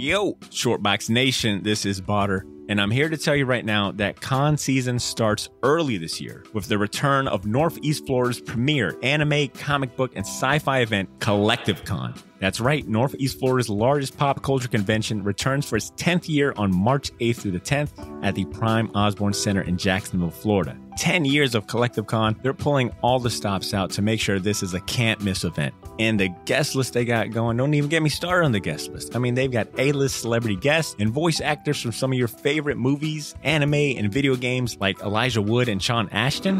Yo, Shortbox Nation, this is Badr, and I'm here to tell you right now that con season starts early this year with the return of Northeast Florida's premier anime, comic book, and sci fi event, Collective Con. That's right, Northeast Florida's largest pop culture convention returns for its 10th year on March 8th through the 10th at the Prime Osborne Center in Jacksonville, Florida. 10 years of Collective Con, they're pulling all the stops out to make sure this is a can't miss event. And the guest list they got going, don't even get me started on the guest list. I mean, they've got A list celebrity guests and voice actors from some of your favorite movies, anime, and video games like Elijah Wood and Sean Astin,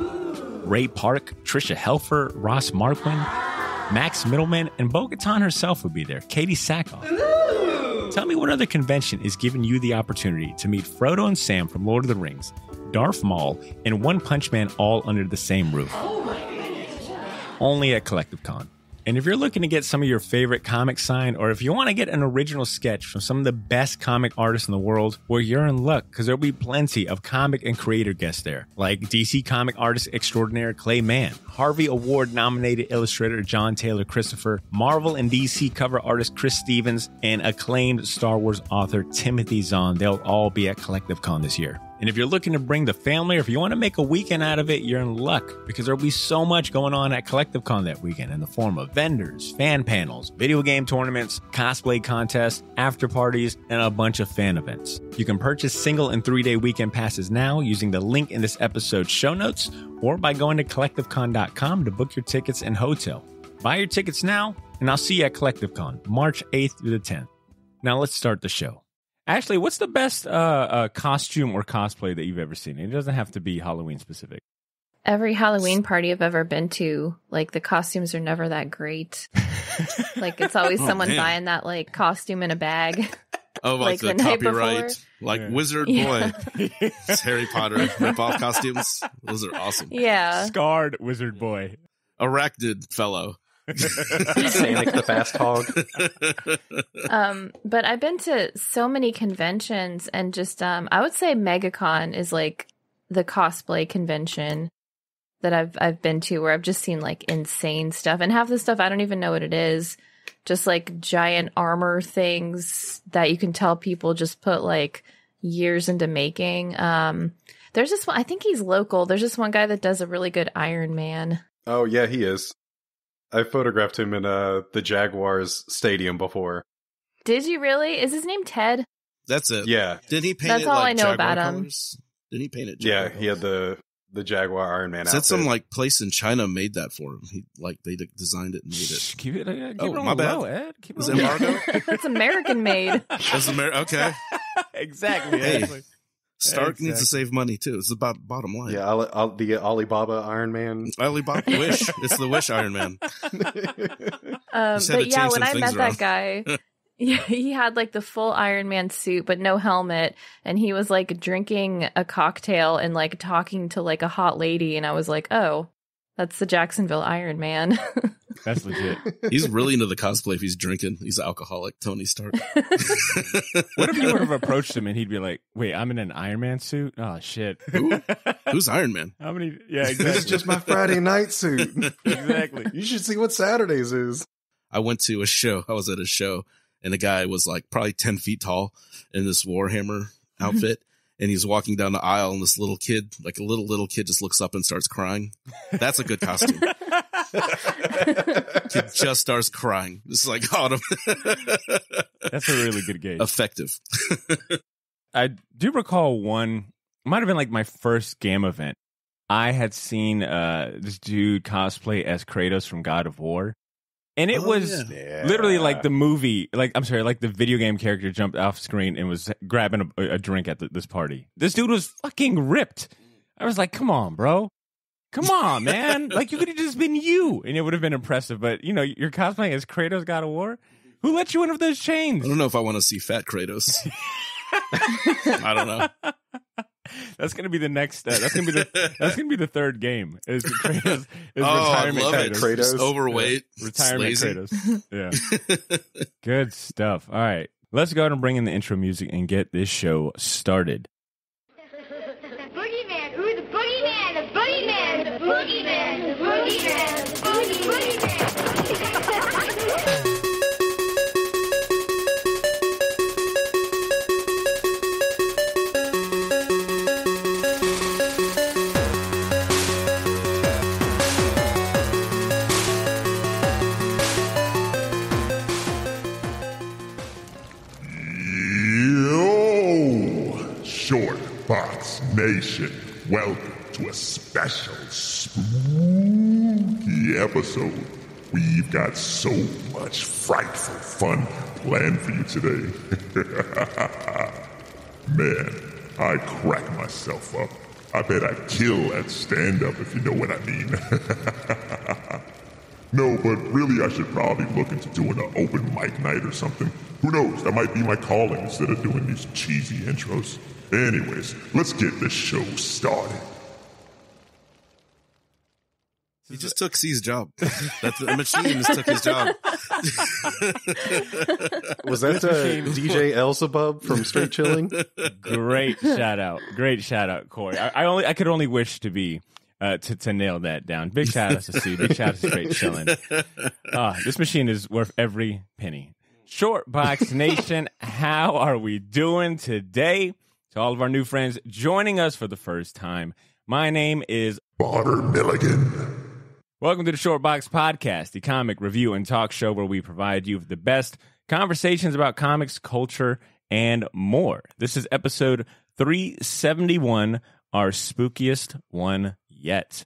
Ray Park, Tricia Helfer, Ross Marquand. Max Mittelman, and Bo Katan herself will be there, Katee Sackhoff. Tell me what other convention is giving you the opportunity to meet Frodo and Sam from Lord of the Rings, Darth Maul, and One Punch Man all under the same roof. Only at Collective Con. And if you're looking to get some of your favorite comics signed, or if you want to get an original sketch from some of the best comic artists in the world, well, you're in luck because there'll be plenty of comic and creator guests there, like DC comic artist extraordinaire Clay Mann, Harvey Award nominated illustrator John Tyler Christopher, Marvel and DC cover artist Chris Stevens, and acclaimed Star Wars author Timothy Zahn. They'll all be at Collective Con this year. And if you're looking to bring the family, or if you want to make a weekend out of it, you're in luck because there'll be so much going on at Collective Con that weekend in the form of vendors, fan panels, video game tournaments, cosplay contests, after parties, and a bunch of fan events. You can purchase single and three day weekend passes now using the link in this episode's show notes or by going to collectivecon.com to book your tickets and hotel. Buy your tickets now, and I'll see you at Collective Con, March 8th through the 10th. Now let's start the show. Ashley, what's the best uh, uh, costume or cosplay that you've ever seen? It doesn't have to be Halloween specific. Every Halloween party I've ever been to, like the costumes are never that great. like it's always Oh, someone man. buying that like costume in a bag. Oh, like, Like the, the copyright, before? like Yeah. Wizard Yeah. Boy, It's Harry Potter ripoff costumes. Those are awesome. Yeah. Scarred wizard boy. Arachnid fellow. Sonic the Fast Hog. Um, but I've been to so many conventions and just um I would say MegaCon is like the cosplay convention that I've I've been to where I've just seen like insane stuff and half the stuff I don't even know what it is. Just like giant armor things that you can tell people just put like years into making. Um there's this one I think he's local. There's this one guy that does a really good Iron Man. Oh yeah, he is. I photographed him in uh the Jaguars stadium before. Did you really? Is his name Ted? That's it. Yeah, Did he paint That's it all like I know Jaguar about him. colors? Did he paint it? yeah, Jaguar he had the the Jaguar Iron Man Is that some like place in China made that for him? He like they de- designed it and made it. Shh, keep it, uh, keep Oh, it on my the bad. low, Ed. Keep it Was on embargo? That's American made. That's Amer- okay. exactly. Hey. Ashley. Stark needs to save money too. It's about bottom line. yeah, Ali, Al- the Alibaba Iron Man. Alibaba Wish. It's the Wish Iron Man. Um, but yeah, when I things met that guy, yeah, he had like the full Iron Man suit, but no helmet, and he was like drinking a cocktail and like talking to like a hot lady, and I was like, oh, that's the Jacksonville Iron Man. That's legit. He's really into the cosplay if he's drinking. He's an alcoholic, Tony Stark. What if you would have approached him and he'd be like, "Wait, I'm in an Iron Man suit? Oh shit! Who? Who's Iron Man? How many? Yeah, This is just my Friday night suit. exactly. You should see what Saturdays is. I went to a show. I was at a show and a guy was like probably 10 feet tall in this Warhammer outfit. And he's walking down the aisle and this little kid, like a little, little kid just looks up and starts crying. That's a good costume. kid just starts crying. It's like autumn. That's a really good game. Effective. I do recall one. Might have been like my first game event. I had seen uh this dude cosplay as Kratos from God of War, and it Oh, was yeah. literally like the movie. Like I'm sorry, like the video game character jumped off screen and was grabbing a, a drink at the, this party. This dude was fucking ripped. I was like, come on, bro. Come on, man. like you could have just been you and it would have been impressive. But you know, you're cosplaying as Kratos God of War. Who let you in with those chains? I don't know if I want to see fat Kratos. I don't know. That's gonna be the next. Uh, that's gonna be the. That's gonna be the third game. Is Kratos? Is oh, I retirement love it. Kratos. Kratos. Just overweight. Retirement lazy. Kratos. Yeah. Good stuff. All right, let's go ahead and bring in the intro music and get this show started. Nation. Welcome to a special spooky episode. We've got so much frightful fun planned for you today. Man, I crack myself up. I bet I kill at stand up if you know what I mean. no, but really, I should probably look into doing an open mic night or something. Who knows? That might be my calling instead of doing these cheesy intros. Anyways, let's get this show started. He just took C's job. That the machine just took his job. Was that uh, DJ Elzebub from Straight Chilling? Great shout out. Great shout out, Kory. I, I only I could only wish to be uh, to to nail that down. Big shout out to C. Big shout out to Straight Chilling. Ah, this machine is worth every penny. Short Box Nation, how are we doing today? To all of our new friends joining us for the first time, my name is Badr Milligan. Welcome to the Short Box Podcast, the comic review and talk show where we provide you with the best conversations about comics, culture, and more. This is episode 371, our spookiest one yet.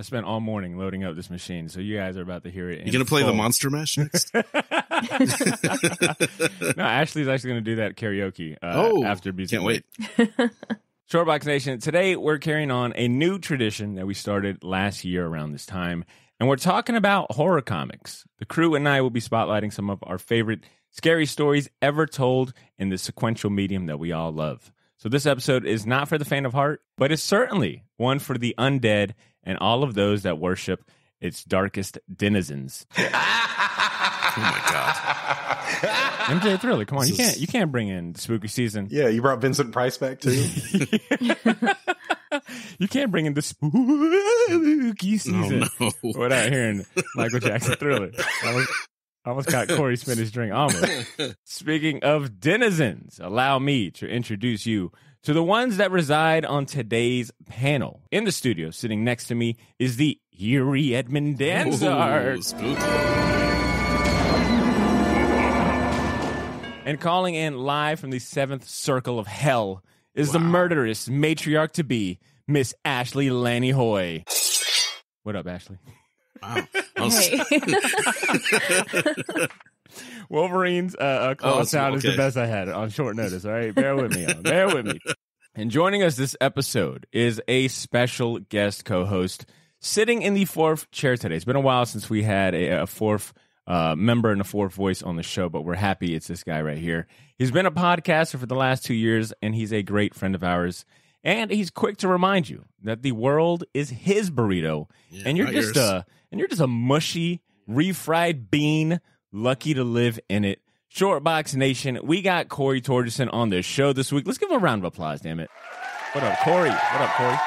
I spent all morning loading up this machine, so you guys are about to hear it. You gonna play the Monster Mash next? no, Ashley's actually going to do that karaoke uh, Oh, after Music Can't wait. Shortbox Nation, today we're carrying on a new tradition that we started last year around this time, and we're talking about horror comics. The crew and I will be spotlighting some of our favorite scary stories ever told in the sequential medium that we all love. So this episode is not for the faint of heart, but it's certainly one for the undead and all of those that worship its darkest denizens. Oh my god. MJ Thriller, come on, you This is- can't you can't bring in spooky season. Yeah, you brought Vincent Price back too. you can't bring in the spooky oh, season Oh no. without hearing Michael Jackson Thriller. I almost, almost got Kory spin his drink. Almost. Speaking of denizens, allow me to introduce you to the ones that reside on today's panel. In the studio, sitting next to me, is the Yuri Edmund Ooh, And calling in live from the seventh circle of hell is the murderous matriarch to be, Miss Ashley Lanny Hoy. What up, Ashley? Wow. Hey. Wolverine's uh, uh, claw Oh, sound is the best I had on short notice. All right, bear with me. y'all. Bear with me. And joining us this episode is a special guest co-host sitting in the fourth chair today. It's been a while since we had a, a fourth uh, member and a fourth voice on the show, but we're happy it's this guy right here. He's been a podcaster for the last two years, and he's a great friend of ours. And he's quick to remind you that the world is his burrito, Yeah, and you're just yours. a and you're just a mushy refried bean, lucky to live in it. Shortbox Nation, we got Kory Torjussen on the show this week. Let's give him a round of applause, damn it. What up, Kory? What up, Kory?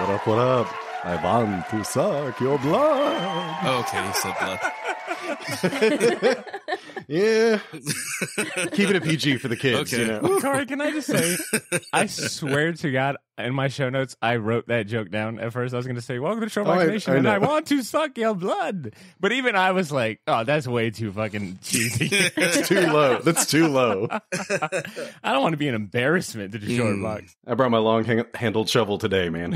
what up? What up? I want to suck your blood. Okay, he said blood. Yeah, keeping it a PG for the kids. Okay. You know? Kory, can I just say, I swear to God, in my show notes, I wrote that joke down at first. I was going to say, Welcome to Shortbox Oh, I- Nation, I and know. I want to suck your blood. But even I was like, Oh, that's way too fucking cheesy. That's too low. That's too low. I don't want to be an embarrassment to the hmm. Shortbox. I brought my long hang- handled shovel today, man.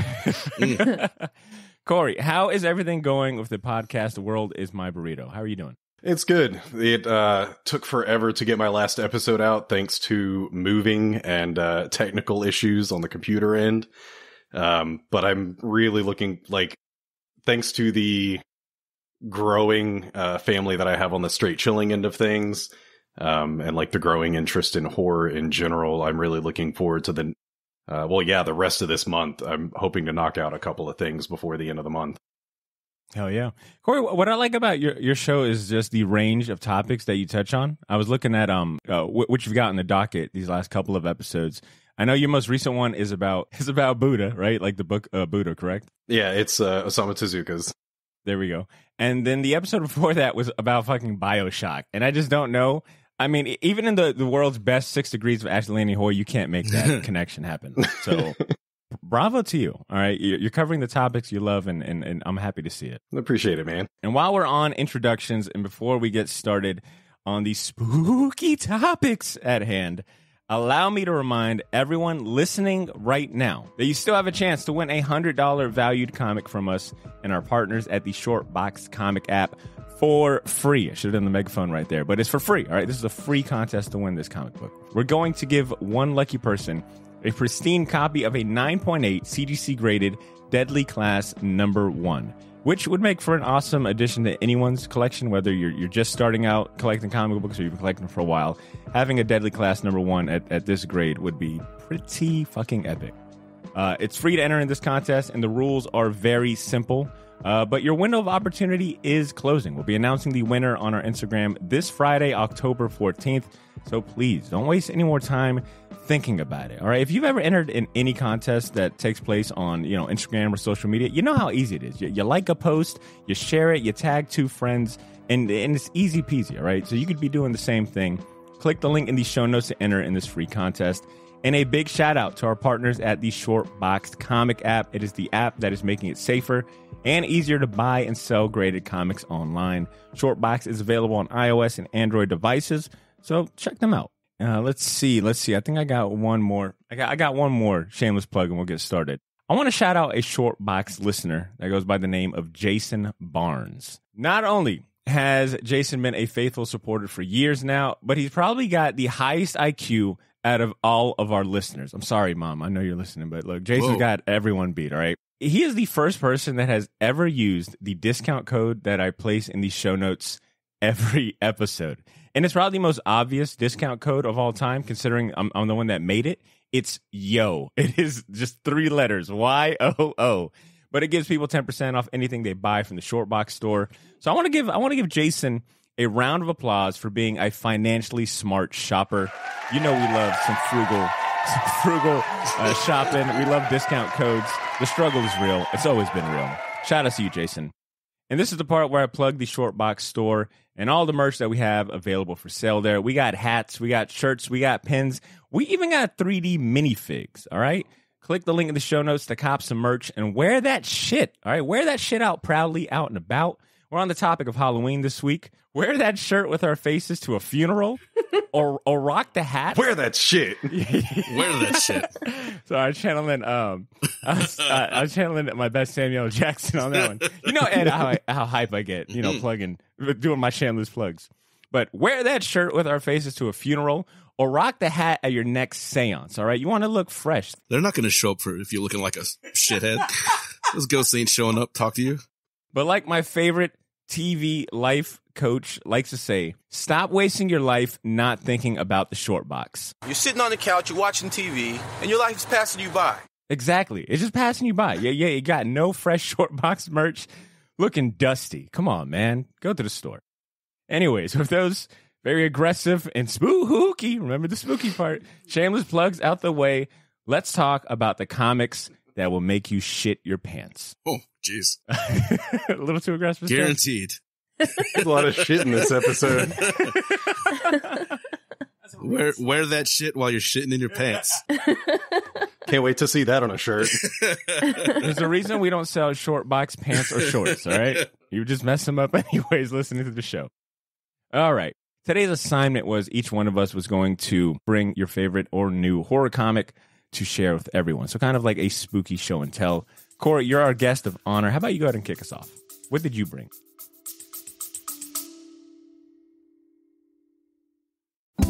Hmm. Kory, how is everything going with the podcast? The world is my burrito. How are you doing? It's good. It uh, took forever to get my last episode out, thanks to moving and uh, technical issues on the computer end. Um, but I'm really looking like, thanks to the growing uh, family that I have on the straight chilling end of things, um, and like the growing interest in horror in general, I'm really looking forward to the. Uh, well, yeah, the rest of this month, I'm hoping to knock out a couple of things before the end of the month. Hell yeah, Kory. What I like about your your show is just the range of topics that you touch on. I was looking at um uh, wh- what you've got in the docket these last couple of episodes. I know your most recent one is about is about Buddha, right? Like the book uh, Buddha, correct? Yeah, it's uh, Osamu Tezuka's. There we go. And then the episode before that was about fucking Bioshock, and I just don't know. I mean, even in the, the world's best six degrees of Ashley Hoy, you can't make that connection happen. So, bravo to you. All right, you're covering the topics you love, and, and, and I'm happy to see it. Appreciate it, man. And while we're on introductions and before we get started on the spooky topics at hand, allow me to remind everyone listening right now that you still have a chance to win a $100 valued comic from us and our partners at the Short Box Comic app for free. I should have done the megaphone right there, but it's for free. All right, this is a free contest to win this comic book. We're going to give one lucky person a pristine copy of a 9.8 CGC graded Deadly Class number one, which would make for an awesome addition to anyone's collection, whether you're, you're just starting out collecting comic books or you've been collecting for a while. Having a Deadly Class number one at, at this grade would be pretty fucking epic. Uh, it's free to enter in this contest, and the rules are very simple. Uh, but your window of opportunity is closing. We'll be announcing the winner on our Instagram this Friday, October 14th. So please don't waste any more time thinking about it. All right. If you've ever entered in any contest that takes place on, you know, Instagram or social media, you know how easy it is. You, you like a post, you share it, you tag two friends, and, and it's easy peasy. All right. So you could be doing the same thing. Click the link in the show notes to enter in this free contest. And a big shout out to our partners at the Short Boxed Comic app. It is the app that is making it safer and easier to buy and sell graded comics online. Shortbox is available on iOS and Android devices, so check them out. Uh, let's see, let's see. I think I got one more. I got I got one more shameless plug, and we'll get started. I want to shout out a short box listener that goes by the name of Jason Barnes. Not only has Jason been a faithful supporter for years now, but he's probably got the highest IQ out of all of our listeners. I'm sorry, mom. I know you're listening, but look, Jason's Whoa. got everyone beat. All right. He is the first person that has ever used the discount code that I place in the show notes every episode. And it's probably the most obvious discount code of all time, considering I'm, I'm the one that made it. It's YO. It is just three letters Y O O. But it gives people 10% off anything they buy from the short box store. So I want to give I want to give Jason a round of applause for being a financially smart shopper. You know we love some frugal some frugal uh, shopping. We love discount codes. The struggle is real. It's always been real. Shout out to you, Jason. And this is the part where I plug the short box store and all the merch that we have available for sale there. We got hats, we got shirts, we got pins, we even got 3D minifigs. All right. Click the link in the show notes to cop some merch and wear that shit. All right. Wear that shit out proudly out and about. We're on the topic of Halloween this week. Wear that shirt with our faces to a funeral or, or rock the hat. Wear that shit. Wear that shit? So I'm channeling, um, I was, uh, I was channeling my best Samuel Jackson on that one. You know, Ed, how, I, how hype I get, you know, plugging, doing my shameless plugs. But wear that shirt with our faces to a funeral or rock the hat at your next seance. All right. You want to look fresh. They're not going to show up for if you're looking like a shithead. Those ghosts ain't showing up. Talk to you. But like my favorite TV life coach likes to say, stop wasting your life not thinking about the short box. You're sitting on the couch, you're watching TV, and your life is passing you by. Exactly. It's just passing you by. Yeah, yeah, you got no fresh short box merch looking dusty. Come on, man. Go to the store. Anyways, with those very aggressive and spooky, remember the spooky part, shameless plugs out the way, let's talk about the comics that will make you shit your pants. Oh, jeez. a little too aggressive. Guaranteed. There's a lot of shit in this episode. Wear wear that shit while you're shitting in your pants. Can't wait to see that on a shirt. There's a reason we don't sell short box pants or shorts, all right? You just mess them up anyways listening to the show. All right. Today's assignment was each one of us was going to bring your favorite or new horror comic to share with everyone. So kind of like a spooky show and tell. Kory, you're our guest of honor. How about you go ahead and kick us off? What did you bring?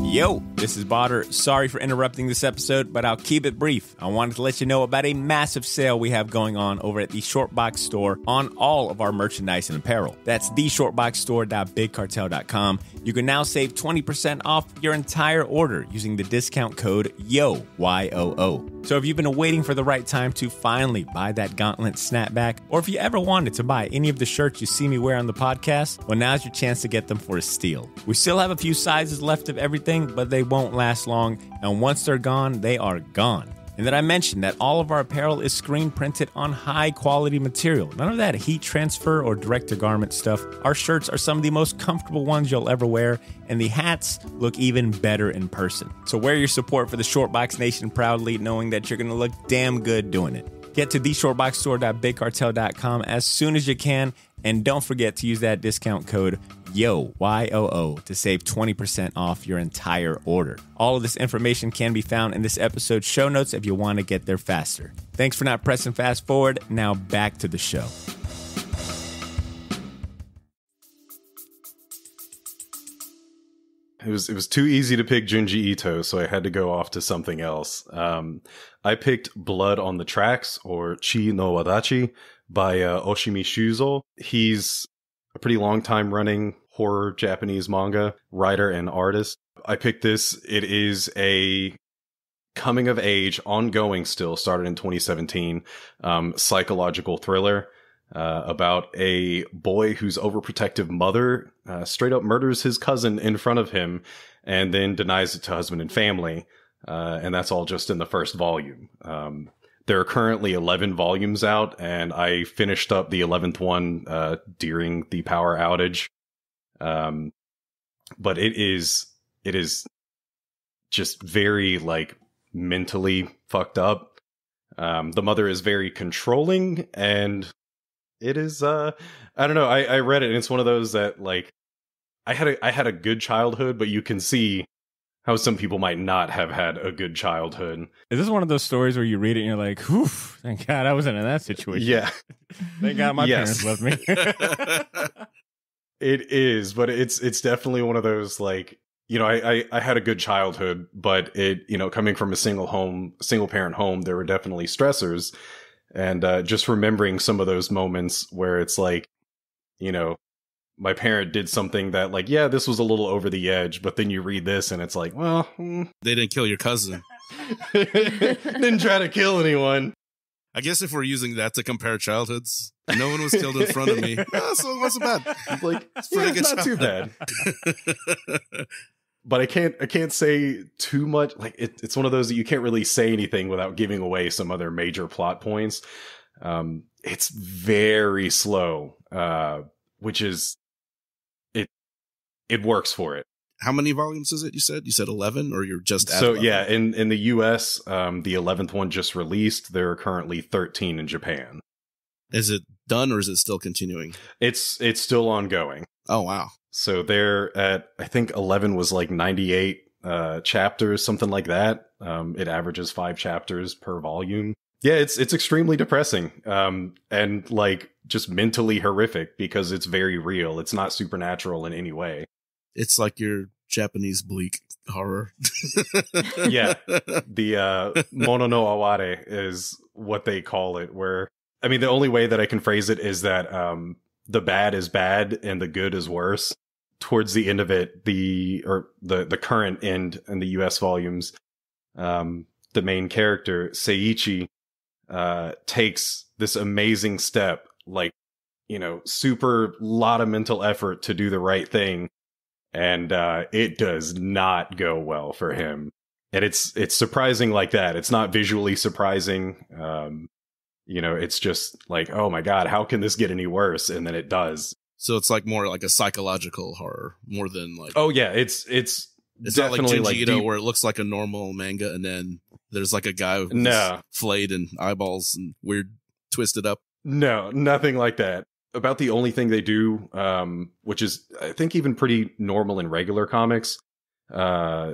Yo, this is Badr. Sorry for interrupting this episode, but I'll keep it brief. I wanted to let you know about a massive sale we have going on over at the Shortbox store on all of our merchandise and apparel. That's theshortboxstore.bigcartel.com. You can now save 20% off your entire order using the discount code YO, Y O O. So if you've been waiting for the right time to finally buy that gauntlet snapback, or if you ever wanted to buy any of the shirts you see me wear on the podcast, well, now's your chance to get them for a steal. We still have a few sizes left of everything, but they won't last long, and once they're gone, they are gone. And that I mentioned that all of our apparel is screen printed on high quality material. None of that heat transfer or direct to garment stuff. Our shirts are some of the most comfortable ones you'll ever wear, and the hats look even better in person. So wear your support for the Shortbox Nation proudly, knowing that you're gonna look damn good doing it. Get to theshortboxstore.bigcartel.com as soon as you can, and don't forget to use that discount code YO, Y O O, to save 20% off your entire order. All of this information can be found in this episode's show notes if you want to get there faster. Thanks for not pressing fast forward. Now back to the show. It was it was too easy to pick Junji Ito, so I had to go off to something else. Um, I picked Blood on the Tracks or Chi no Wadachi by uh, Oshimi Shuzo. He's a pretty long time running horror Japanese manga writer and artist. I picked this. It is a coming of age, ongoing still, started in 2017, um, psychological thriller. Uh, about a boy whose overprotective mother uh, straight up murders his cousin in front of him and then denies it to husband and family. Uh, and that's all just in the first volume. Um, there are currently 11 volumes out, and I finished up the 11th one uh, during the power outage. Um, but it is, it is just very like mentally fucked up. Um, the mother is very controlling and it is uh I don't know, I, I read it and it's one of those that like I had a I had a good childhood, but you can see how some people might not have had a good childhood. Is this one of those stories where you read it and you're like, whew, thank God I wasn't in that situation. Yeah. Thank God my Yes. parents loved me. It is, but it's it's definitely one of those like you know I, I I had a good childhood, but it you know coming from a single home single parent home, there were definitely stressors, and uh, just remembering some of those moments where it's like, you know, my parent did something that like yeah this was a little over the edge, but then you read this and it's like well hmm, They didn't kill your cousin. didn't try to kill anyone. I guess if we're using that to compare childhoods, no one was killed in front of me. Ah, so it wasn't bad. It's like It's yeah, good not too bad. but I can't I can't say too much. Like it, it's one of those that you can't really say anything without giving away some other major plot points. Um, it's very slow, uh, which is it. It works for it. How many volumes is it? You said you said eleven, or you're just so 11? yeah, in in the U.S., um, the eleventh one just released. There are currently thirteen in Japan. Is it done or is it still continuing? It's it's still ongoing. Oh wow, So they're at I think eleven was like ninety eight uh, chapters, something like that. Um, it averages five chapters per volume. Yeah, it's it's extremely depressing, um, and like just mentally horrific because it's very real. It's not supernatural in any way. it's like your Japanese bleak horror. Yeah. The uh, mono no aware is what they call it. Where I mean, the only way that I can phrase it is that um, the bad is bad and the good is worse. Towards the end of it, the or the the current end in the U.S. volumes, um, the main character Seiichi uh, takes this amazing step, like you know, super lot of mental effort to do the right thing, and uh, it does not go well for him. And it's it's surprising like that. It's not visually surprising. Um, you know, it's just like, oh my god, how can this get any worse? And then it does. so it's like more like a psychological horror, more than like Oh yeah, it's it's it's not like definitely like deep- where it looks like a normal manga, and then there's like a guy who's No. flayed and eyeballs and weird twisted up. No, nothing like that. About the only thing they do, um, which is I think even pretty normal in regular comics, uh,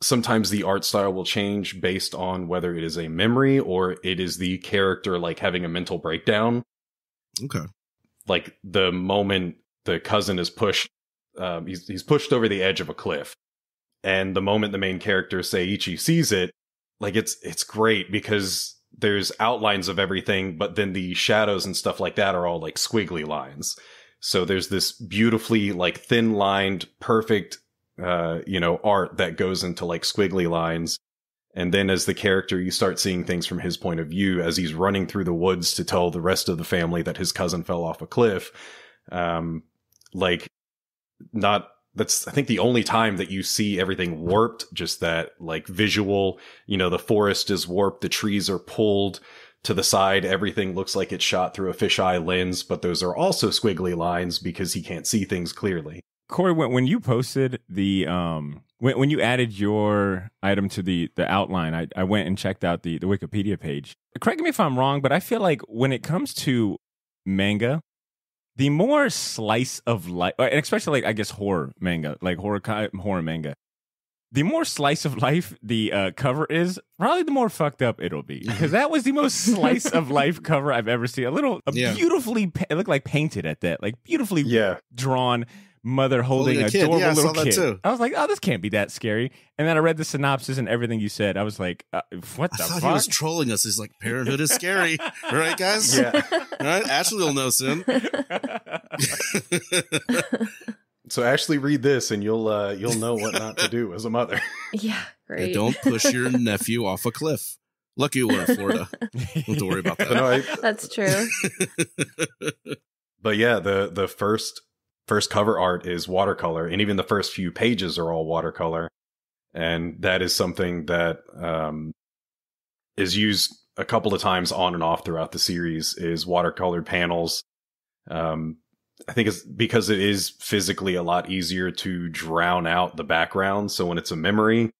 sometimes the art style will change based on whether it is a memory or it is the character like having a mental breakdown. Okay, Like the moment the cousin is pushed, um, he's he's pushed over the edge of a cliff, and the moment the main character Seiichi sees it, like it's it's great because there's outlines of everything, but then the shadows and stuff like that are all like squiggly lines. So there's this beautifully like thin lined, perfect, uh, you know, art that goes into like squiggly lines. And then as the character, you start seeing things from his point of view as he's running through the woods to tell the rest of the family that his cousin fell off a cliff. Um, like not that's I think the only time that you see everything warped, just that like visual, you know, the forest is warped, the trees are pulled to the side, everything looks like it's shot through a fisheye lens, but those are also squiggly lines because he can't see things clearly. Kory, when, you posted the um when when you added your item to the the outline, I, I went and checked out the the Wikipedia page. Correct me if I'm wrong, but I feel like when it comes to manga, the more slice of life, and especially like I guess horror manga, like horror horror manga, the more slice of life the uh, cover is, probably the more fucked up it'll be. Because that was the most slice of life cover I've ever seen. A little a Yeah. beautifully, pa- it looked like painted at that, like beautifully Yeah. drawn mother holding, Holding a a kid. adorable Yeah, I saw little that kid. too. I was like, oh, this can't be that scary. And then I read the synopsis and everything you said. I was like, uh, what I the thought fuck? he was trolling us. He's like, Parenthood is scary, right, guys? Yeah. All right, Ashley will know soon. So Ashley, read this, and you'll uh, you'll know what not to do as a mother. Yeah, Yeah, great. don't push your nephew off a cliff. Lucky we're in Florida. Don't worry about But that. no, I, That's true. but yeah, the the first first cover art is watercolor, and even the first few pages are all watercolor, and that is something that um, is used a couple of times on and off throughout the series. Is watercolored panels. Um, I think it's because it is physically a lot easier to drown out the background. So when it's a memory,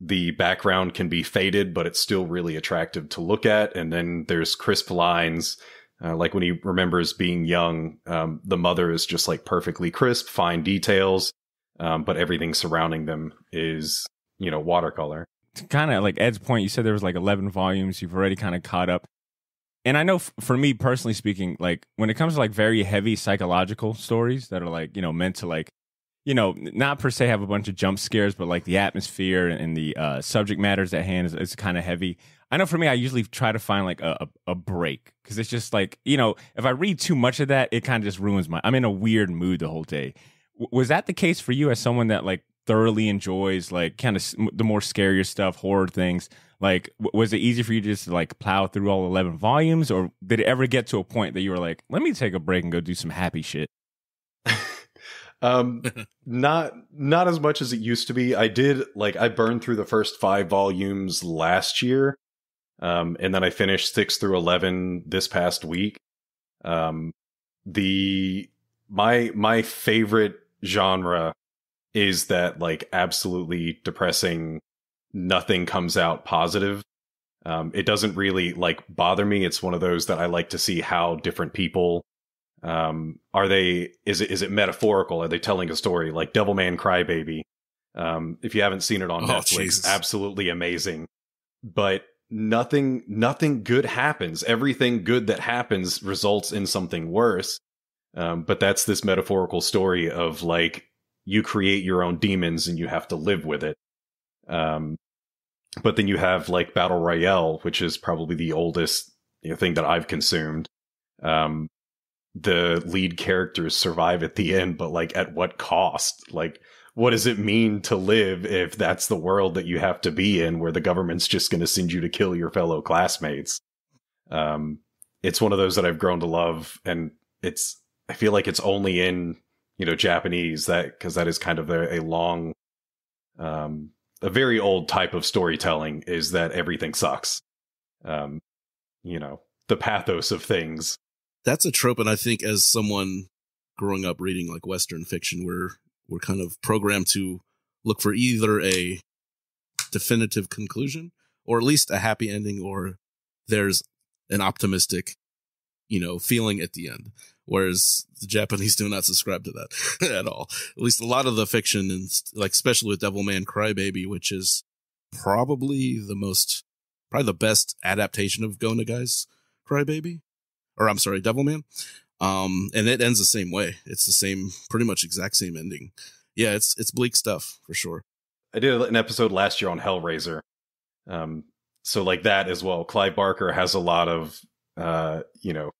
the background can be faded, but it's still really attractive to look at. And then there's crisp lines. Uh, like when he remembers being young, um, the mother is just like perfectly crisp, fine details, um, but everything surrounding them is, you know, watercolor. kind of like Ed's point, you said there was like 11 volumes. You've already kind of caught up. And I know for me personally speaking, like when it comes to like very heavy psychological stories that are like, you know, meant to like, you know, not per se have a bunch of jump scares, but like the atmosphere and the uh, subject matters at hand is, is kind of heavy. I know for me, I usually try to find like a, a, a break because it's just like, you know, if I read too much of that, it kind of just ruins my, I'm in a weird mood the whole day. W- was that the case for you as someone that like thoroughly enjoys like kind of the more scarier stuff, horror things? Like, w- was it easy for you to just like plow through all 11 volumes, or did it ever get to a point that you were like, let me take a break and go do some happy shit? um not not as much as it used to be i did like i burned through the first five volumes last year um and then i finished six through 11 this past week. Um the my my favorite genre is that like absolutely depressing nothing comes out positive. Um it doesn't really like bother me. It's one of those that i like to see how different people um are they is it is it metaphorical? Are they telling a story? Like Devil devilman crybaby um if you haven't seen it on Oh, netflix Jesus. absolutely amazing. But nothing nothing good happens. Everything good that happens results in something worse. Um but that's this metaphorical story of like you create your own demons and you have to live with it. Um but then you have like battle royale which is probably the oldest you know, thing that i've consumed. Um the lead characters survive at the end, but like at what cost? Like, what does it mean to live if that's the world that you have to be in where the government's just going to send you to kill your fellow classmates? Um, it's one of those that I've grown to love. And it's, I feel like it's only in, you know, Japanese that, cause that is kind of a, a long, um, a very old type of storytelling is that everything sucks. Um, you know, the pathos of things That's a trope, and I think as someone growing up reading like Western fiction, we're we're kind of programmed to look for either a definitive conclusion or at least a happy ending, or there's an optimistic, you know, feeling at the end. Whereas the Japanese do not subscribe to that at all. At least a lot of the fiction, and like especially with Devilman Crybaby, which is probably the most, probably the best adaptation of Go Nagai's Crybaby or I'm sorry, Devilman. Um, and it ends the same way. It's the same, pretty much exact same ending. Yeah, it's it's bleak stuff for sure. I did an episode last year on Hellraiser. Um, so like that as well. Clive Barker has a lot of, uh, you know,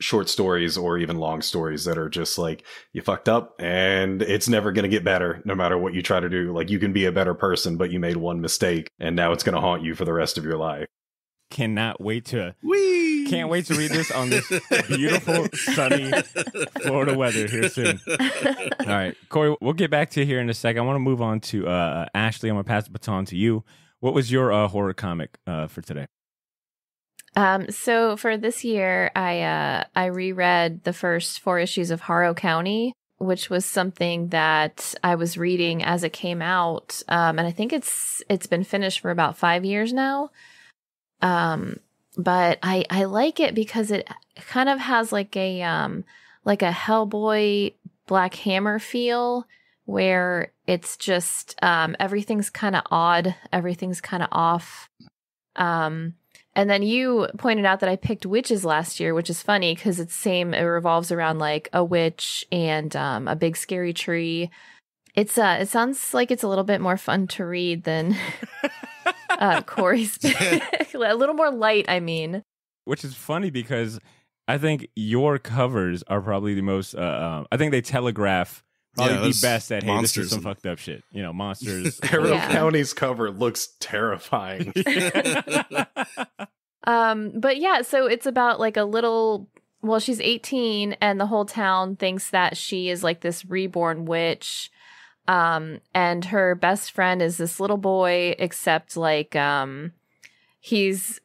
short stories or even long stories that are just like, you fucked up and it's never going to get better no matter what you try to do. Like you can be a better person, but you made one mistake and now it's going to haunt you for the rest of your life. Cannot wait to Wee! Can't wait to read this on this beautiful sunny Florida weather here soon. All right, Kory, we'll get back to you here in a second. I want to move on to uh, Ashley. I'm gonna pass the baton to you. What was your uh, horror comic uh, for today? Um, so for this year, I uh, I reread the first four issues of Harrow County, which was something that I was reading as it came out, um, and I think it's it's been finished for about five years now. Um, but I I like it because it kind of has like a um like a Hellboy Black Hammer feel where it's just um everything's kind of odd, everything's kind of off. Um and then you pointed out that I picked witches last year, which is funny because it's same. It revolves around like a witch and um, a big scary tree. It's uh, it sounds like it's a little bit more fun to read than uh, Kory's pick. a little more light, I mean. Which is funny because I think your covers are probably the most. Uh, uh, I think they telegraph probably Yeah, the best at hey, this is some and- fucked up shit. You know, monsters. Arrow Yeah. County's cover looks terrifying. Um, but yeah, so it's about like a little. Well, she's 18, and the whole town thinks that she is like this reborn witch. Um, and her best friend is this little boy, except like, um, he's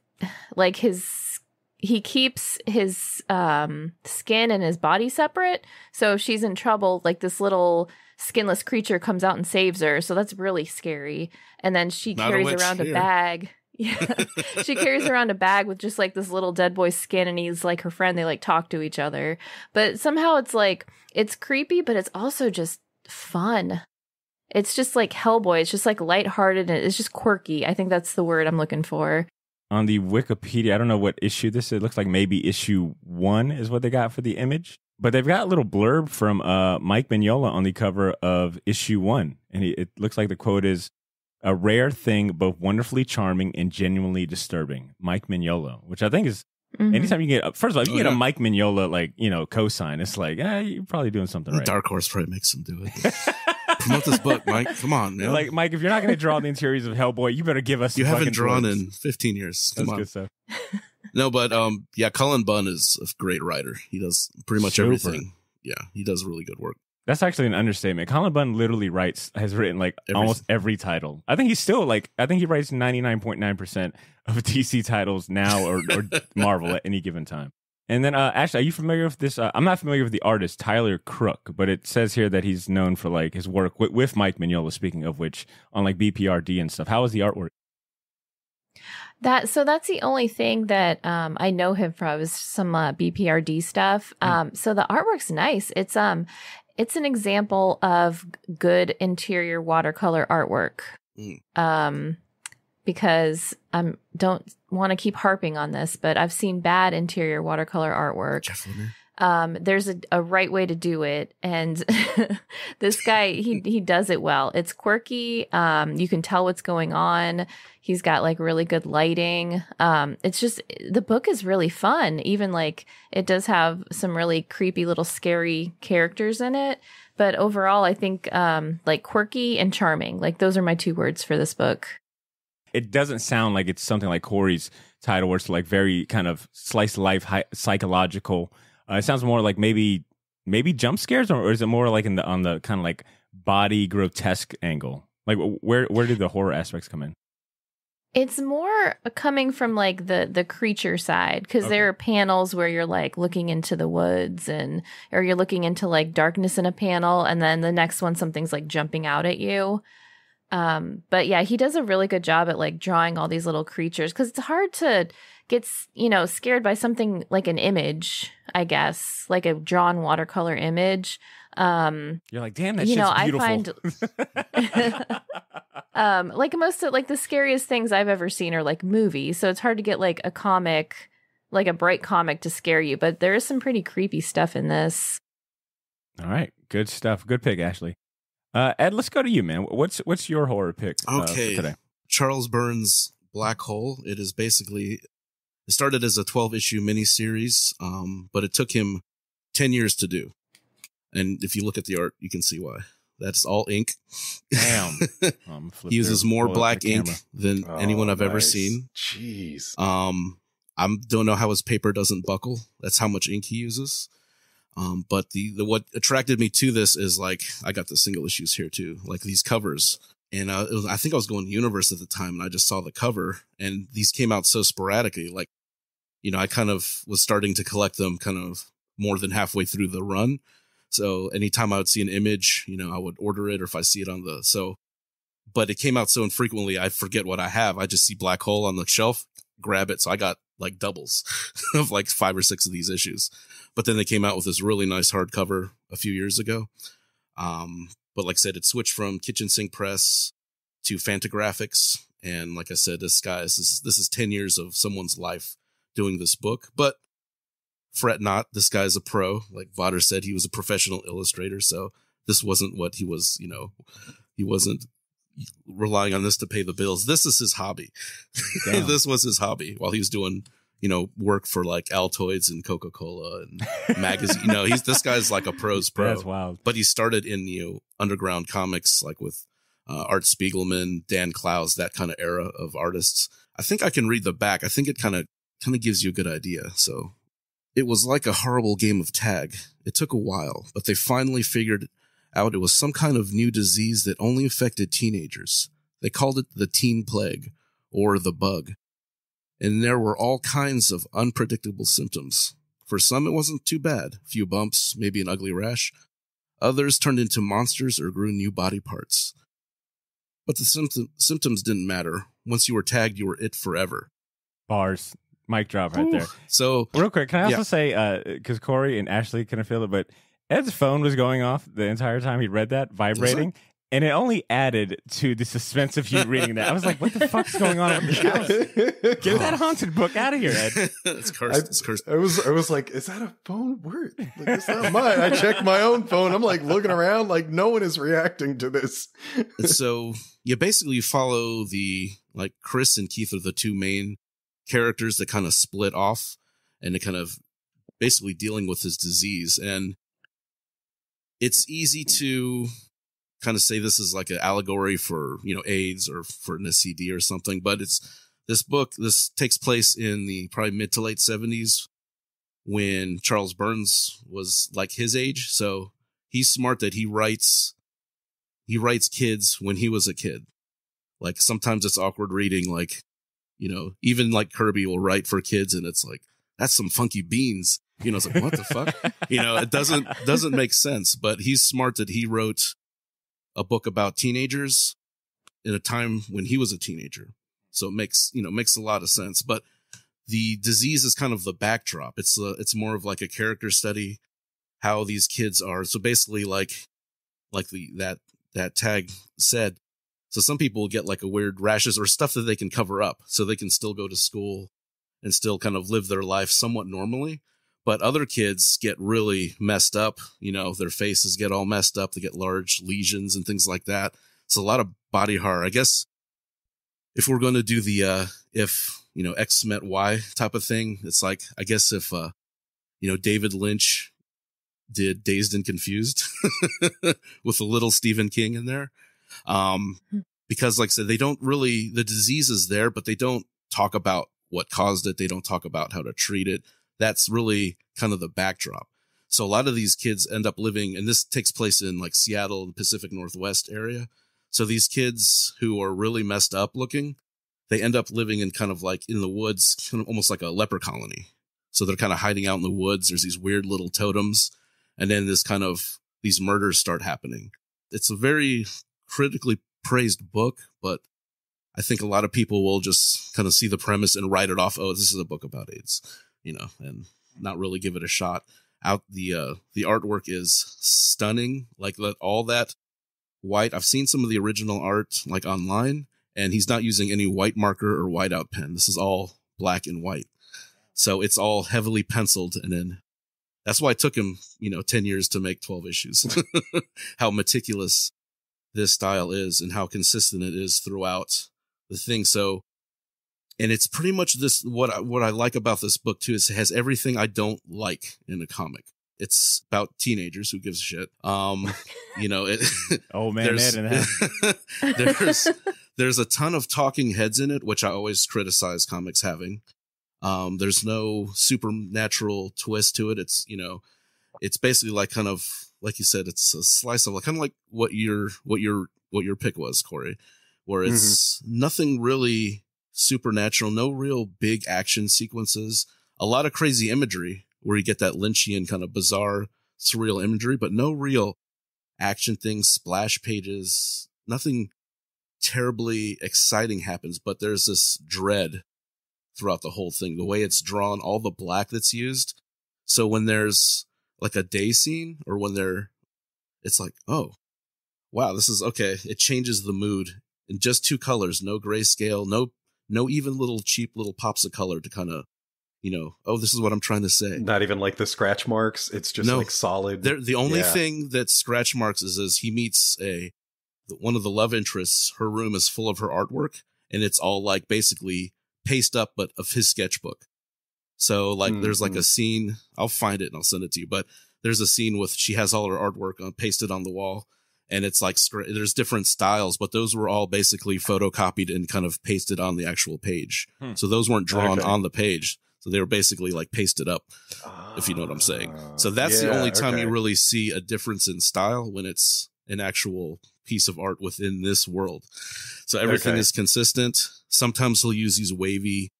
like his, he keeps his, um, skin and his body separate. So if she's in trouble, like this little skinless creature comes out and saves her. So that's really scary. And then she Not carries witch around a bag. Yeah. she carries around a bag with just like this little dead boy's skin and he's like her friend. They like talk to each other. But somehow it's like, it's creepy, but it's also just fun. It's just like Hellboy. It's just like lighthearted and it's just quirky. I think that's the word I'm looking for. on the Wikipedia, I don't know what issue this is. It looks like maybe issue one is what they got for the image. But they've got a little blurb from uh, Mike Mignola on the cover of issue one. And he, it looks like the quote is a rare thing, both wonderfully charming and genuinely disturbing. Mike Mignola, which I think is Mhm. anytime you get, first of all, if you Oh, get a. Mike Mignola, like, you know, cosign, it's like, eh, you're probably doing something right. Dark Horse probably makes him do it. Promote this book, Mike. Come on, man. Like, Mike, if you're not going to draw the interiors of Hellboy, you better give us you some haven't fucking drawn drawings. in 15 years. Come That's on. good stuff. No, but um, yeah, Cullen Bunn is a great writer. He does pretty much Super. everything. Yeah, he does really good work. That's actually an understatement. Cullen Bunn literally writes, has written like Every- almost every title. I think he's still like, I think he writes 99.9% of DC titles now or, or Marvel at any given time. And then, uh, Ashley, are you familiar with this? Uh, I'm not familiar with the artist, Tyler Crook, but it says here that he's known for like his work with, with Mike Mignola, speaking of which, on like BPRD and stuff. How is the artwork? That so that's the only thing that um, I know him from is some uh, BPRD stuff. Um, so the artwork's nice. It's um, it's an example of good interior watercolor artwork. Mm. Um, because I don't want to keep harping on this, but I've seen bad interior watercolor artwork. Um, there's a, a right way to do it. And this guy he he does it well. It's quirky. Um, you can tell what's going on. He's got like really good lighting. Um, it's just the book is really fun. Even like it does have some really creepy little scary characters in it. But overall i think um, like quirky and charming. Like those are my two words for this book. It doesn't sound like it's something like Kory's title, where it's like very kind of slice of life, hi- psychological. Uh, it sounds more like maybe maybe jump scares, or, or is it more like in the on the kind of like body grotesque angle? Like where where do the horror aspects come in? It's more coming from like the the creature side because Okay. there are panels where you're like looking into the woods and or you're looking into like darkness in a panel and then the next one something's like jumping out at you. Um but yeah, he does a really good job at like drawing all these little creatures cuz it's hard to get you know scared by something like an image, I guess, like a drawn watercolor image. Um You're like, damn, that You know, I find um like most of like the scariest things i've ever seen are like movies so it's hard to get like a comic like a bright comic to scare you but there is some pretty creepy stuff in this All right, good stuff. Good pick, Ashley. Uh, Ed, let's go to you, man. What's what's your horror pick uh, for Okay. today? Charles Burns' Black Hole. It is basically it started as a 12 issue miniseries, um, but it took him 10 years to do. And if you look at the art, you can see why. That's all ink. Damn. He uses more black ink than Oh, anyone I've ever seen. Jeez. Um, I don't know how his paper doesn't buckle. That's how much ink he uses. Um, but the, the what attracted me to this is like I got the single issues here too, like these covers. And uh, was, I think I was going Universe at the time, and I just saw the cover, and these came out so sporadically. Like, you know, I kind of was starting to collect them, kind of more than halfway through the run. So anytime I would see an image, you know, I would order it, or if I see it on the so. But it came out so infrequently, I forget what I have. I just see Black Hole on the shelf, grab it. So I got like doubles of like five or six of these issues. But then they came out with this really nice hardcover a few years ago. Um, but like I said, it switched from Kitchen Sink Press to Fantagraphics. And like I said, this guy, this is, this is 10 years of someone's life doing this book. But fret not, this guy's a pro. Like Badr said, he was a professional illustrator. So this wasn't what he was, you know, he wasn't relying on this to pay the bills. This is his hobby. this was his hobby while he was doing, you know, work for like Altoids and Coca Cola and magazine. you know, he's this guy's like a pros pro. That's wild. But he started in you know underground comics like with uh, Art Spiegelman, Dan Clowes, that kind of era of artists. I think I can read the back. I think it kind of kind of gives you a good idea. So it was like a horrible game of tag. It took a while, but they finally figured out it was some kind of new disease that only affected teenagers. They called it the teen plague or the bug. And there were all kinds of unpredictable symptoms. For some, it wasn't too bad. A few bumps, maybe an ugly rash. Others turned into monsters or grew new body parts. But the symptom- symptoms didn't matter. Once you were tagged, you were it forever. Bars. Mic drop right there. So, Real quick, can I also Yeah. say, uh, because Kory and Ashley couldn't feel it, but Ed's phone was going off the entire time he read that, vibrating. And it only added to the suspense of you reading that. I was like, what the fuck's going on with this house? Get that haunted book out of here, Ed. it's cursed. it's cursed. I was I was like, is that a phone? word? Like, it's not mine. I checked my own phone. I'm like looking around, like no one is reacting to this. And so you basically you follow the like Chris and Keith are the two main characters that kind of split off and they kind of basically dealing with his disease. And it's easy to kind of say this is like an allegory for, you know, AIDS or for an STD or something, but it's this book, this takes place in the probably mid to late seventies when Charles Burns was like his age. So he's smart that he writes he writes kids when he was a kid. Like sometimes it's awkward reading, like, you know, even like Kirby will write for kids and it's like, that's some funky beans. You know, it's like, what the fuck? You know, it doesn't, doesn't make sense, but he's smart that he wrote a book about teenagers in a time when he was a teenager. So it makes, you know, makes a lot of sense, but the disease is kind of the backdrop. It's a, it's more of like a character study, how these kids are. So basically like, like the, that, that tag said. So some people get like a weird rashes or stuff that they can cover up so they can still go to school and still kind of live their life somewhat normally. But other kids get really messed up. You know, their faces get all messed up. They get large lesions and things like that. It's a lot of body horror. I guess if we're going to do the, uh, if, you know, X met Y type of thing, it's like, I guess if, uh, you know, David Lynch did Dazed and Confused with a little Stephen King in there. Um, because like I said, they don't really, the disease is there, but they don't talk about what caused it. They don't talk about how to treat it. That's really kind of the backdrop. So a lot of these kids end up living, and this takes place in like Seattle, the Pacific Northwest area. So these kids who are really messed up looking, they end up living in kind of like in the woods, kind of almost like a leper colony. So they're kind of hiding out in the woods. There's these weird little totems. And then this kind of, these murders start happening. It's a very critically praised book, but I think a lot of people will just kind of see the premise and write it off. Oh, this is a book about AIDS, you know, and not really give it a shot. Out the uh the artwork is stunning. Like that all that white. I've seen some of the original art like online, and he's not using any white marker or whiteout pen. This is all black and white. So it's all heavily penciled and then that's why it took him, you know, 10 years to make 12 issues. how meticulous this style is and how consistent it is throughout the thing. So, and it's pretty much this, what I, what I like about this book too is it has everything I don't like in a comic. It's about teenagers who gives a shit. Um, you know, it, Oh man, there's, Ed and that. there's, there's a ton of talking heads in it, which I always criticize comics having. Um, there's no supernatural twist to it. It's, you know, it's basically like kind of, like you said, it's a slice of like, kind of like what your, what your, what your pick was, Kory, where it's nothing really supernatural, no real big action sequences, a lot of crazy imagery where you get that Lynchian kind of bizarre, surreal imagery, but no real action things, splash pages, nothing terribly exciting happens, but there's this dread throughout the whole thing. The way it's drawn, all the black that's used. So when there's like a day scene or when they're, it's like, oh, wow, this is okay. It changes the mood in just two colors, no grayscale, no, no even little cheap little pops of color to kind of, you know, oh, this is what I'm trying to say. Not even like the scratch marks. It's just No. like solid. There, the only Yeah. thing that scratch marks is is he meets a one of the love interests. Her room is full of her artwork, and it's all like basically paste up, but of his sketchbook. So like, there's like a mm-hmm. scene. I'll find it and I'll send it to you. But there's a scene with she has all her artwork on pasted on the wall, and it's like there's different styles, but those were all basically photocopied and kind of pasted on the actual page. Hmm. So those weren't drawn Okay. on the page. So they were basically like pasted up if you know what I'm saying. So that's the Ah, only time you really see a difference in style when it's an actual piece of art within this world. So everything Okay. is consistent. Sometimes he'll use these wavy,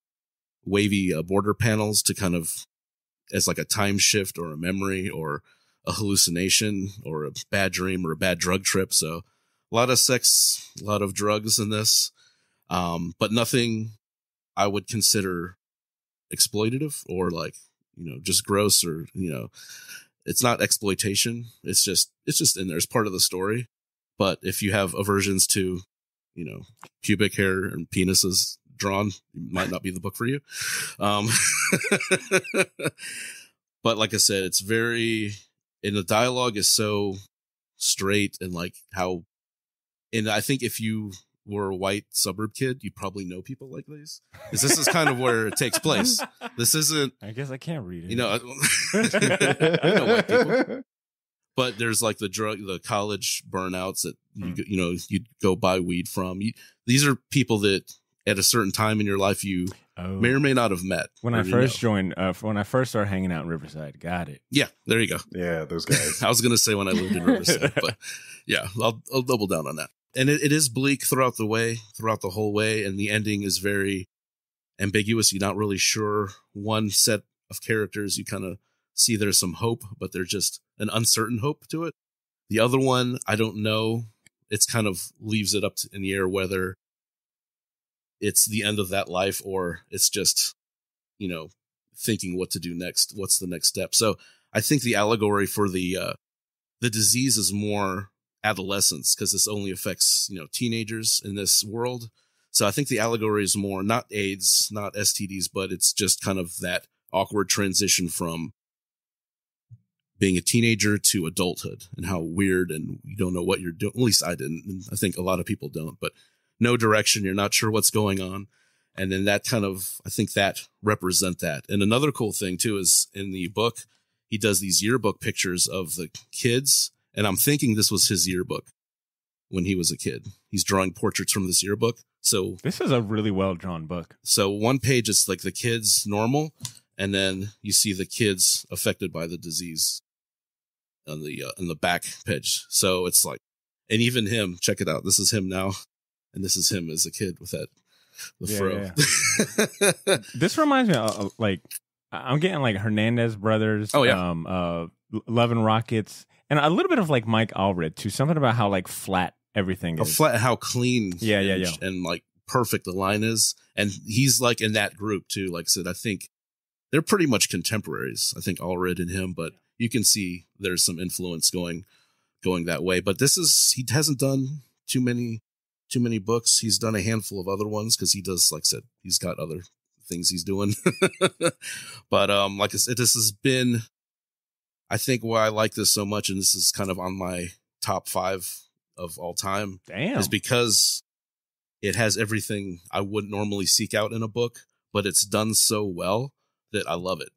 wavy uh, border panels to kind of as like a time shift or a memory or a hallucination or a bad dream or a bad drug trip. So a lot of sex, a lot of drugs in this, um, but nothing I would consider exploitative or like you know just gross or you know it's not exploitation. It's just it's just in there. It's part of the story. But if you have aversions to you know pubic hair and penises drawn might not be the book for you. Um but like i said it's very and the dialogue is so straight and like how and i think if you were a white suburb kid you probably know people like these because this is kind of where it takes place this isn't I guess I can't read it. you know, I know white people. but there's like the drug, the college burnouts that you, Hmm. you know you go buy weed from. You, these are people that at a certain time in your life you oh. may or may not have met. when or I you first know. joined, uh, when I first started hanging out in Riverside, got it. yeah, there you go. yeah, those guys. I was gonna say when I lived in Riverside, but yeah, I'll I'll double down on that. And it, it is bleak throughout the way, throughout the whole way, and the ending is very ambiguous. You're not really sure. One set of characters, you kind of see there's some hope, but there's just an uncertain hope to it. The other one, I don't know. It's kind of leaves it up to, in the air whether it's the end of that life or it's just, you know, thinking what to do next. What's the next step? So I think the allegory for the uh, the disease is more adolescence because this only affects you know teenagers in this world. So I think the allegory is more not AIDS, not STDs, but it's just kind of that awkward transition from being a teenager to adulthood and how weird and you don't know what you're doing. At least I didn't. I think a lot of people don't, but no direction. You're not sure what's going on. And then that kind of, I think that represent that. And another cool thing too is in the book, he does these yearbook pictures of the kids. And I'm thinking this was his yearbook when he was a kid. He's drawing portraits from this yearbook. So This is a really well drawn book. so one page is like the kids normal, and then you see the kids affected by the disease on the uh, on the back page. So it's like, and even him, check it out. This is him now, and this is him as a kid with that the Yeah, fro. This reminds me of, like I'm getting like Hernandez brothers. Oh, yeah. um, uh, Love and Rockets, and a little bit of like Mike Allred too. Something about how like flat everything is. flat, how clean, Yeah, yeah, yeah. and like perfect the line is, and he's like in that group too. Like I said, I think they're pretty much contemporaries. I think Allred and him, but you can see there's some influence going going that way. But this is he hasn't done too many too many books. He's done a handful of other ones because he does, like I said, he's got other things he's doing. but um, like I said, this has been, I think, why I like this so much, and this is kind of on my top five of all time Damn. is because it has everything I wouldn't normally seek out in a book, but it's done so well that I love it.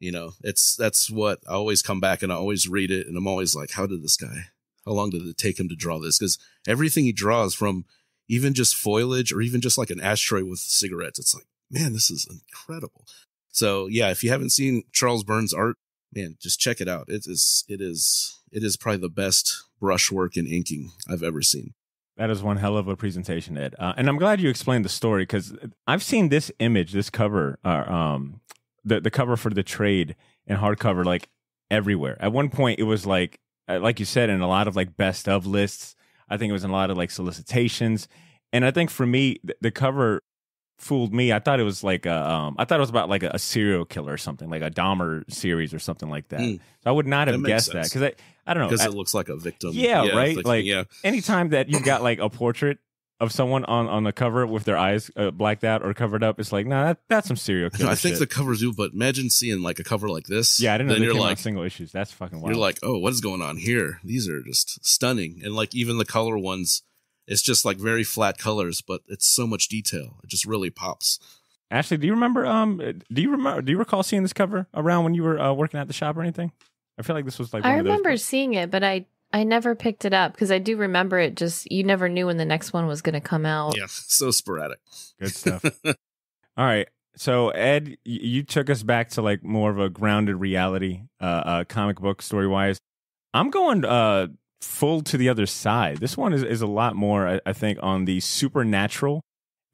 You know, it's that's what I always come back and I always read it, and I'm always like, how did this guy? How long did it take him to draw this? Because everything he draws, from even just foliage or even just like an ashtray with cigarettes, it's like, man, this is incredible. So yeah, if you haven't seen Charles Burns art, man, just check it out. It is it is it is probably the best brushwork and inking I've ever seen. That is one hell of a presentation, Ed. Uh, and I'm glad you explained the story because I've seen this image, this cover, uh, um, the the cover for the trade and hardcover, like everywhere. At one point, it was like, like you said, in a lot of like best of lists. I think it was in a lot of like solicitations, and I think for me, the, the cover fooled me. I thought it was like a, um, I thought it was about like a, a serial killer or something, like a Dahmer series or something like that. Hmm. So I would not have guessed that because I, I don't know. because it looks like a victim. yeah, right. Like, yeah, anytime that you got like a portrait of someone on on the cover with their eyes uh, blacked out or covered up, it's like, nah, that, that's some serial killer. I think shit. the covers do, but imagine seeing like a cover like this. yeah, I didn't know Then they you're came out like, single issues. That's fucking wild. you're like, oh, what is going on here? These are just stunning, and like even the color ones, it's just like very flat colors, but it's so much detail. It just really pops. Ashley, do you remember? Um, do you remember? Do you recall seeing this cover around when you were uh, working at the shop or anything? I feel like this was like. I of remember books. seeing it, but I I never picked it up because I do remember it. Just you never knew when the next one was going to come out. Yeah, so sporadic. Good stuff. All right. So Ed, you took us back to like more of a grounded reality, uh, uh comic book story wise. I'm going uh full to the other side. This one is is a lot more, I, I think, on the supernatural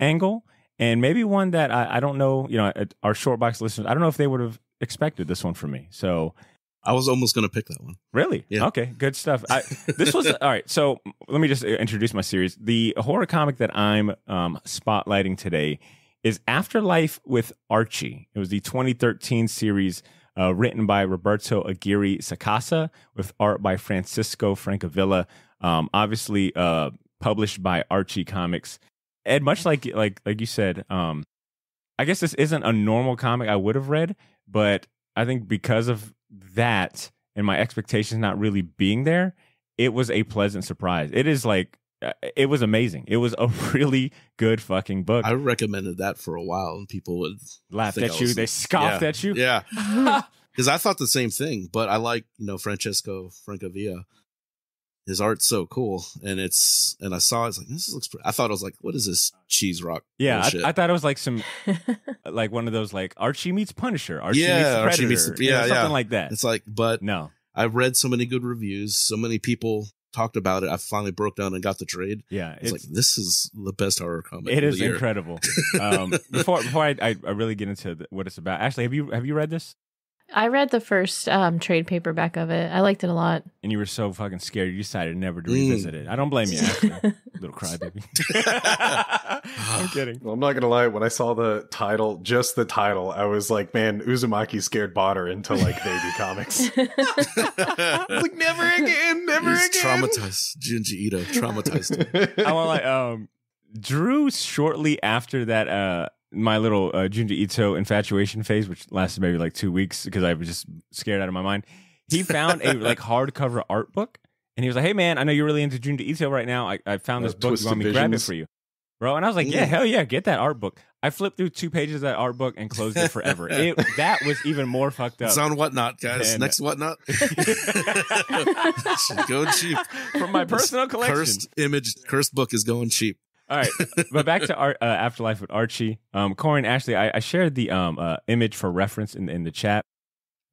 angle, and maybe one that I, I don't know. You know, uh, our short box listeners, I don't know if they would have expected this one from me. So I was almost gonna pick that one. Really? Yeah. Okay, good stuff. I, this was all right. So let me just introduce my series. The horror comic that I'm um, spotlighting today is Afterlife with Archie. It was the 2013 series uh, written by Roberto Aguirre Sacasa with art by Francesco Francavilla. Um, obviously, uh, published by Archie Comics. Ed, much like like like you said, um, I guess this isn't a normal comic I would have read, but I think because of that and my expectations not really being there, it was a pleasant surprise. It is like uh, it was amazing. It was a really good fucking book. I recommended that for a while, and people would laugh at I you. was- They scoffed yeah, at you. Yeah, because I thought the same thing. But I like you know Francesco Francavilla. His art's so cool, and it's and I saw it, it's like this looks. Pretty, I thought it was like, what is this cheese rock? Yeah. I, I thought it was like some, like one of those like Archie meets Punisher, Archie Yeah, meets Predator, Archie meets the- you know, yeah, something yeah. like that. it's like, but no, I've read so many good reviews, so many people talked about it. I finally broke down and got the trade. yeah, It's, it's like this is the best horror comic. it of is the year. incredible. um, before before I, I, I really get into the, what it's about, actually have you have you read this? I read the first um, trade paperback of it. I liked it a lot. And you were so fucking scared, you decided never to Mm. revisit it. I don't blame you, Ashley. Little crybaby. I'm kidding. Well, I'm not gonna lie. When I saw the title, just the title, I was like, "Man, Uzumaki scared Badr into like baby comics." Like, "Never again, never He's again." traumatized. Junji Ito traumatized. I want like um Drew shortly after that uh my little uh, Junji Ito infatuation phase, which lasted maybe like two weeks because I was just scared out of my mind. He found a like hardcover art book, and he was like, "Hey man, I know you're really into Junji Ito right now. I, I found Uh, this book. You want me to grab it for you, bro?" And I was like, "Yeah, Mm. hell yeah, get that art book." I flipped through two pages of that art book and closed it forever. it, that was even more fucked up. It's on whatnot, guys. And- Next whatnot. Go cheap. From my personal collection. Cursed image, cursed book is going cheap. All right, but back to Ar- uh, Afterlife with Archie. Um, Kory Ashley, I, I shared the um uh, image for reference in in the chat.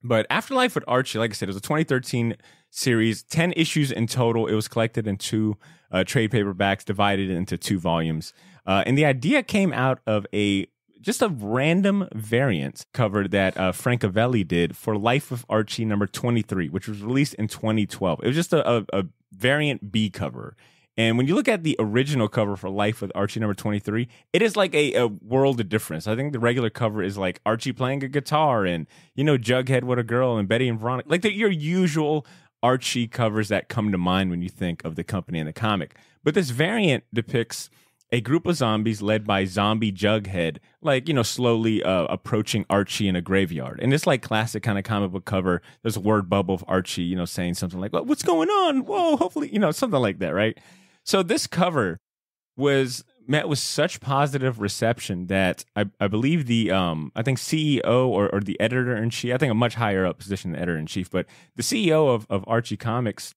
But Afterlife with Archie, like I said, it was a 2013 series, 10 issues in total. It was collected in two uh, trade paperbacks, divided into two volumes. Uh, and the idea came out of a just a random variant cover that uh, Francavilla did for Life of Archie number 23, which was released in 2012. It was just a, a, a variant B cover. And when you look at the original cover for Life with Archie number 23, it is like a, a world of difference. I think the regular cover is like Archie playing a guitar and, you know, Jughead with a girl and Betty and Veronica. Like the, your usual Archie covers that come to mind when you think of the company and the comic. But this variant depicts a group of zombies led by zombie Jughead, like, you know, slowly uh, approaching Archie in a graveyard. And it's like classic kind of comic book cover. There's a word bubble of Archie, you know, saying something like, well, what's going on? Whoa, hopefully, you know, something like that, right? So this cover was met with such positive reception that I, I believe the um I think CEO or, or the editor in chief I think a much higher up position than editor in chief but the CEO of, of Archie Comics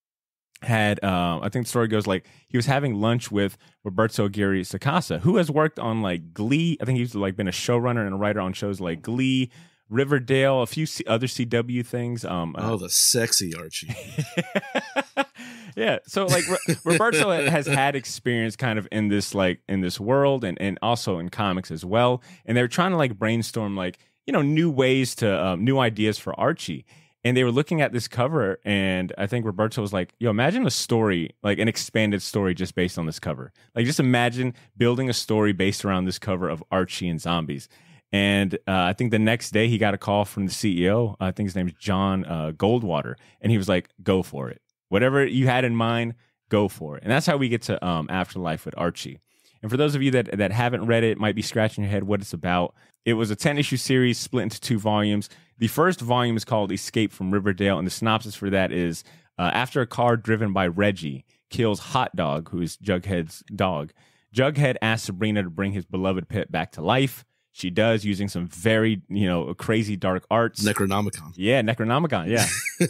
had um I think the story goes like he was having lunch with Roberto Aguirre Sacasa who has worked on like Glee. I think he's like been a showrunner and a writer on shows like Glee Riverdale a few C- other CW things um uh, Oh, the sexy Archie. yeah. So like Ro- Roberto has had experience kind of in this like in this world and and also in comics as well. And they're trying to like brainstorm like you know new ways to um, new ideas for Archie. and they were looking at this cover and i think roberto was like yo imagine a story like an expanded story just based on this cover like just imagine building a story based around this cover of archie and zombies and uh, i think the next day he got a call from the ceo i think his name is john uh, goldwater and he was like go for it whatever you had in mind go for it and that's how we get to um, afterlife with archie and for those of you that that haven't read it, might be scratching your head what it's about. It was a 10 issue series split into two volumes. The first volume is called Escape from Riverdale, and the synopsis for that is uh, after a car driven by Reggie kills Hot Dog, who is Jughead's dog, Jughead asks Sabrina to bring his beloved pet back to life. She does using some very, you know, crazy dark arts. Necronomicon. Yeah, Necronomicon. Yeah.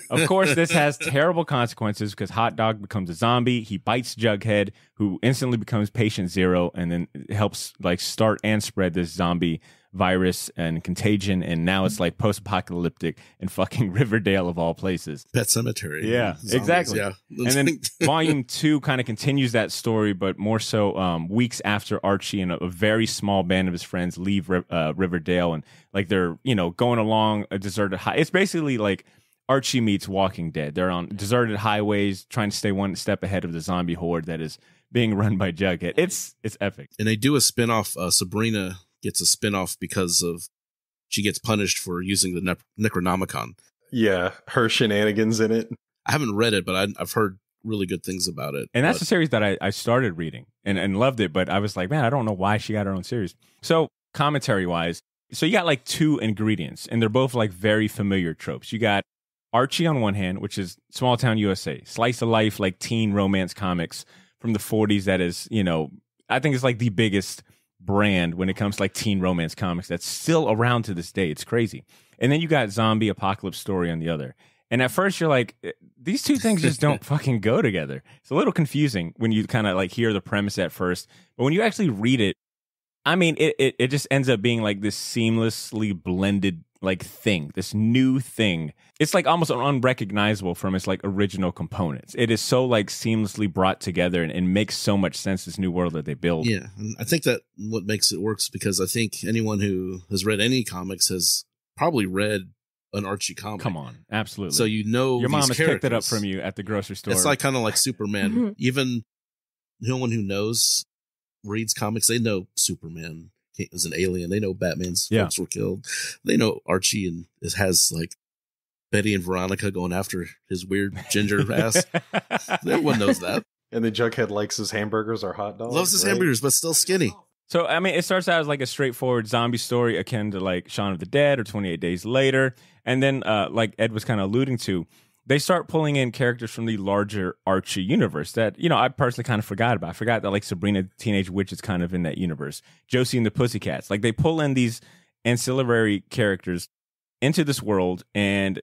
of course, this has terrible consequences because Hot Dog becomes a zombie. He bites Jughead, who instantly becomes patient zero and then helps like start and spread this zombie virus and contagion. And now it's like post apocalyptic and fucking Riverdale of all places. Pet Cemetery. Yeah, Zombies, exactly. Yeah. And then volume two kind of continues that story, but more so um, weeks after Archie and a, a very small band of his friends leave Ri- uh, Riverdale and like they're, you know, going along a deserted high. It's basically like Archie meets Walking Dead. They're on deserted highways trying to stay one step ahead of the zombie horde that is being run by Jughead. It's it's epic. and they do a spin-off uh, sabrina gets a spin-off because of she gets punished for using the ne- necronomicon Yeah, her shenanigans in it. i haven't read it but I, i've heard really good things about it And that's But a series that I, I started reading and, and loved it, but I was like, man, I don't know why she got her own series. So, commentary wise, so you got like two ingredients, and they're both like very familiar tropes. You got Archie on one hand, which is small town USA, slice of life, like teen romance comics from the 40s. That is, you know, I think it's like the biggest brand when it comes to like teen romance comics that's still around to this day. It's crazy. And then you got zombie apocalypse story on the other. And at first you're like, eh, these two things just don't fucking go together. It's a little confusing when you kind of like hear the premise at first, but when you actually read it, I mean, it, it it just ends up being like this seamlessly blended like thing, this new thing. It's like almost unrecognizable from its like original components. It is so like seamlessly brought together and, and makes so much sense. This new world that they build. yeah and i think that what makes it works because i think anyone who has read any comics has probably read an archie comic Come on, absolutely. so you know your mom these has picked it up from you at the grocery store. It's like kind of like Superman. Mm-hmm. Even no one who knows reads comics, they know Superman is an alien. They know Batman's Yeah. folks were killed. They know Archie and it has like Betty and Veronica going after his weird ginger ass. Everyone knows that. And then Jughead likes his hamburgers or hot dogs. Loves his right? hamburgers, but still skinny. So I mean, it starts out as like a straightforward zombie story akin to like Shaun of the Dead or 28 Days Later, and then uh, like Ed was kind of alluding to, they start pulling in characters from the larger Archie universe that you know I personally kind of forgot about. I forgot that like Sabrina Teenage Witch is kind of in that universe. Josie and the Pussycats, like they pull in these ancillary characters into this world and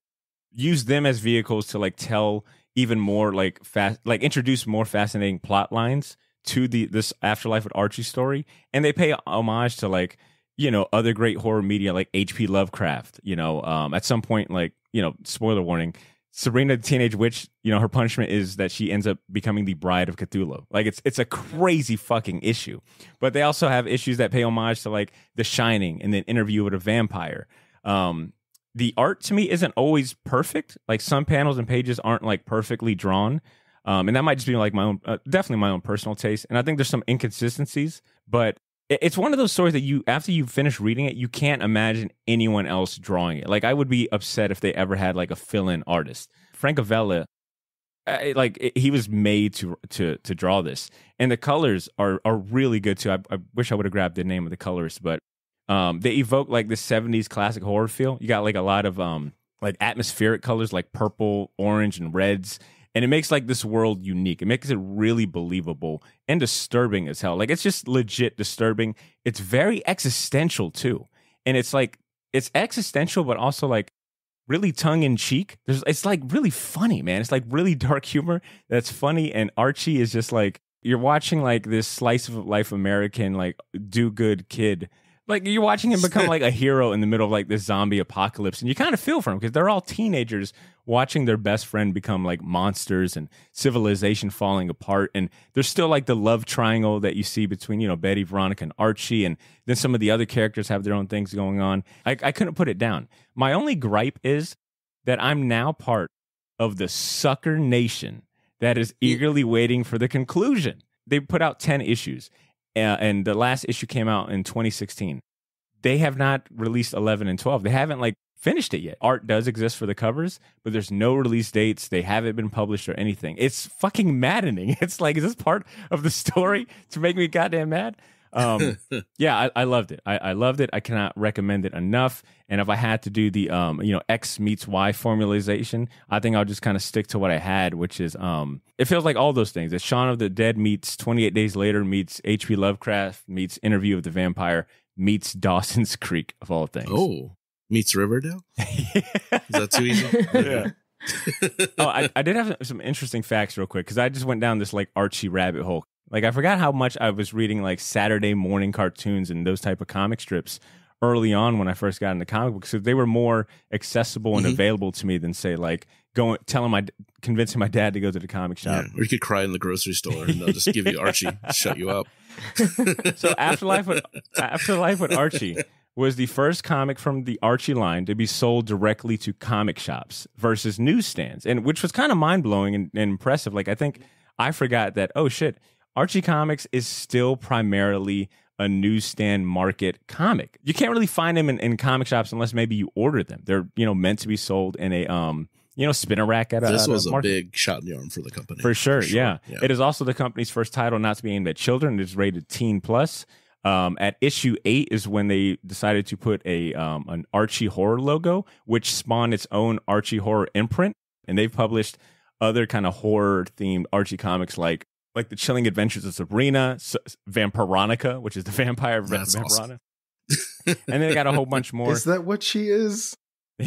use them as vehicles to like tell even more like fast like introduce more fascinating plot lines to the this afterlife with archie story and they pay homage to like you know other great horror media like hp lovecraft you know um at some point like you know spoiler warning sabrina the teenage witch you know her punishment is that she ends up becoming the bride of cthulhu like it's it's a crazy fucking issue but they also have issues that pay homage to like the shining and then interview with a vampire um the art to me isn't always perfect. Like some panels and pages aren't like perfectly drawn. Um, and that might just be like my own, uh, definitely my own personal taste. And I think there's some inconsistencies, but it's one of those stories that you, after you finish reading it, you can't imagine anyone else drawing it. Like I would be upset if they ever had like a fill-in artist. Francavilla, like it- he was made to to to draw this, and the colors are are really good too. I, I wish I would have grabbed the name of the colorist, but um, they evoke like the 70s classic horror feel. You got like a lot of um, like atmospheric colors like purple, orange, and reds. And it makes like this world unique. It makes it really believable and disturbing as hell. Like it's just legit disturbing. It's very existential too. And it's like it's existential, but also like really tongue in cheek. There's it's like really funny, man. It's like really dark humor that's funny. And Archie is just like you're watching like this slice of life American like do good kid. Like you're watching him become like a hero in the middle of like this zombie apocalypse, and you kind of feel for him because they're all teenagers watching their best friend become like monsters and civilization falling apart. And there's still like the love triangle that you see between you know Betty, Veronica, and Archie, and then some of the other characters have their own things going on. I, I couldn't put it down. My only gripe is that I'm now part of the sucker nation that is eagerly waiting for the conclusion. They put out 10 issues, uh, and the last issue came out in 2016. They have not released 11 and 12. They haven't like finished it yet. Art does exist for the covers, but there's no release dates. They haven't been published or anything. It's fucking maddening. It's like, is this part of the story to make me goddamn mad? Um, yeah, I, I loved it. I, I loved it. I cannot recommend it enough. And if I had to do the, um, you know, X meets Y formalization, I think I'll just kind of stick to what I had, which is, um, it feels like all those things. It's Shaun of the Dead meets 28 Days Later meets H.P. Lovecraft meets Interview of the Vampire meets Dawson's Creek of all things. Oh, meets Riverdale. Is that too easy? yeah. oh, I, I did have some interesting facts real quick because I just went down this like Archie rabbit hole. Like I forgot how much I was reading like Saturday morning cartoons and those type of comic strips early on when I first got into comic books. So they were more accessible and Mhm. available to me than say like going telling my convincing my dad to go to the comic shop. Yeah. Or you could cry in the grocery store and they'll just give you Archie, shut you up. so Afterlife with Afterlife with Archie was the first comic from the Archie line to be sold directly to comic shops versus newsstands, and which was kind of mind blowing and, and impressive. Like I think I forgot that. Oh shit, Archie Comics is still primarily a newsstand market comic. You can't really find them in, in comic shops unless maybe you order them. They're you know meant to be sold in a um you know spinner rack at a, This at was a market. big shot in the arm for the company. For sure, yeah. yeah. It is also the company's first title not to be aimed at children. It is rated teen plus. Um, at issue eight is when they decided to put a um, an Archie horror logo, which spawned its own Archie horror imprint, and they've published other kind of horror themed Archie comics like like the Chilling Adventures of Sabrina, S- Vampironica, which is the vampire of That's Vampirana, awesome. and then they got a whole bunch more. Is that what she is?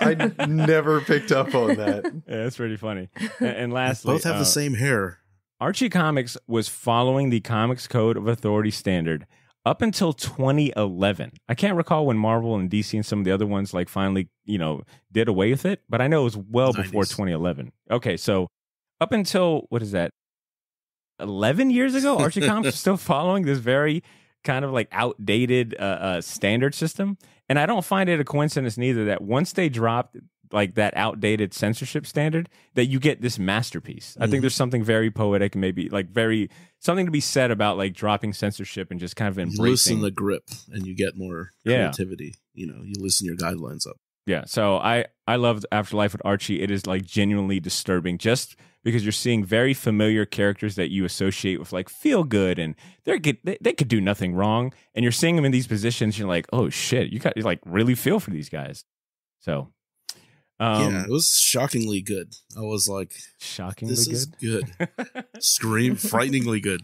I never picked up on that. Yeah, that's pretty funny. And, and lastly, Both have uh, the same hair. Archie Comics was following the Comics Code of Authority standard up until 2011. I can't recall when Marvel and DC and some of the other ones like finally, you know, did away with it, but I know it was well before 2011. Okay, so up until what is that? 11 years ago, Archie Comics was still following this very kind of like outdated uh, uh, standard system. And I don't find it a coincidence neither that once they dropped like that outdated censorship standard, that you get this masterpiece. I think Mhm. there's something very poetic and maybe like very something to be said about like dropping censorship and just kind of You embracing. loosen the grip and you get more Yeah. creativity. You know, you loosen your guidelines up. Yeah, so I I loved Afterlife with Archie. It is like genuinely disturbing, just because you're seeing very familiar characters that you associate with like feel good, and they're good, they, they could do nothing wrong, and you're seeing them in these positions. You're like, oh shit, you got you like really feel for these guys. So, um, yeah, it was shockingly good. I was like, shockingly this is good. good. Scream, frighteningly good.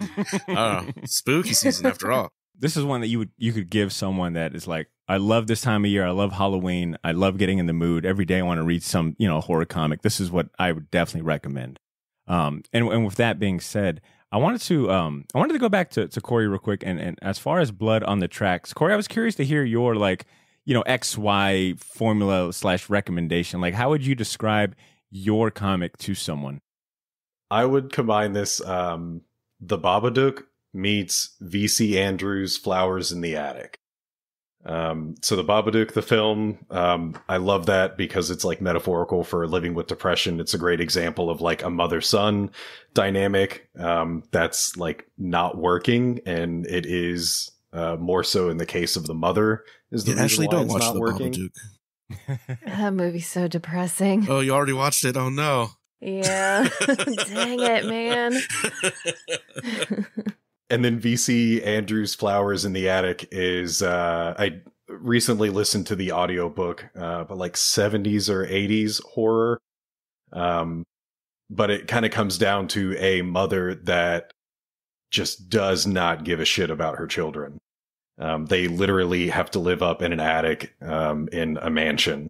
Uh, spooky season after all. this is one that you would you could give someone that is like I love this time of year. I love Halloween. I love getting in the mood. Every day I want to read some, you know, horror comic. This is what I would definitely recommend. Um and and with that being said, I wanted to um I wanted to go back to, to Kory real quick and, and as far as blood on the tracks, Kory, I was curious to hear your like, you know, XY formula slash recommendation. Like how would you describe your comic to someone? I would combine this um the Babadook meets VC Andrews Flowers in the Attic. Um so the Babadook the film um I love that because it's like metaphorical for living with depression. It's a great example of like a mother-son dynamic um that's like not working and it is uh more so in the case of the mother is the You reason actually why don't it's watch not the working. Babadook. That movie's so depressing. Oh, you already watched it? Oh no. Yeah. Dang it, man. and then VC Andrews Flowers in the Attic is uh I recently listened to the audiobook uh but like 70s or 80s horror um but it kind of comes down to a mother that just does not give a shit about her children. Um they literally have to live up in an attic um in a mansion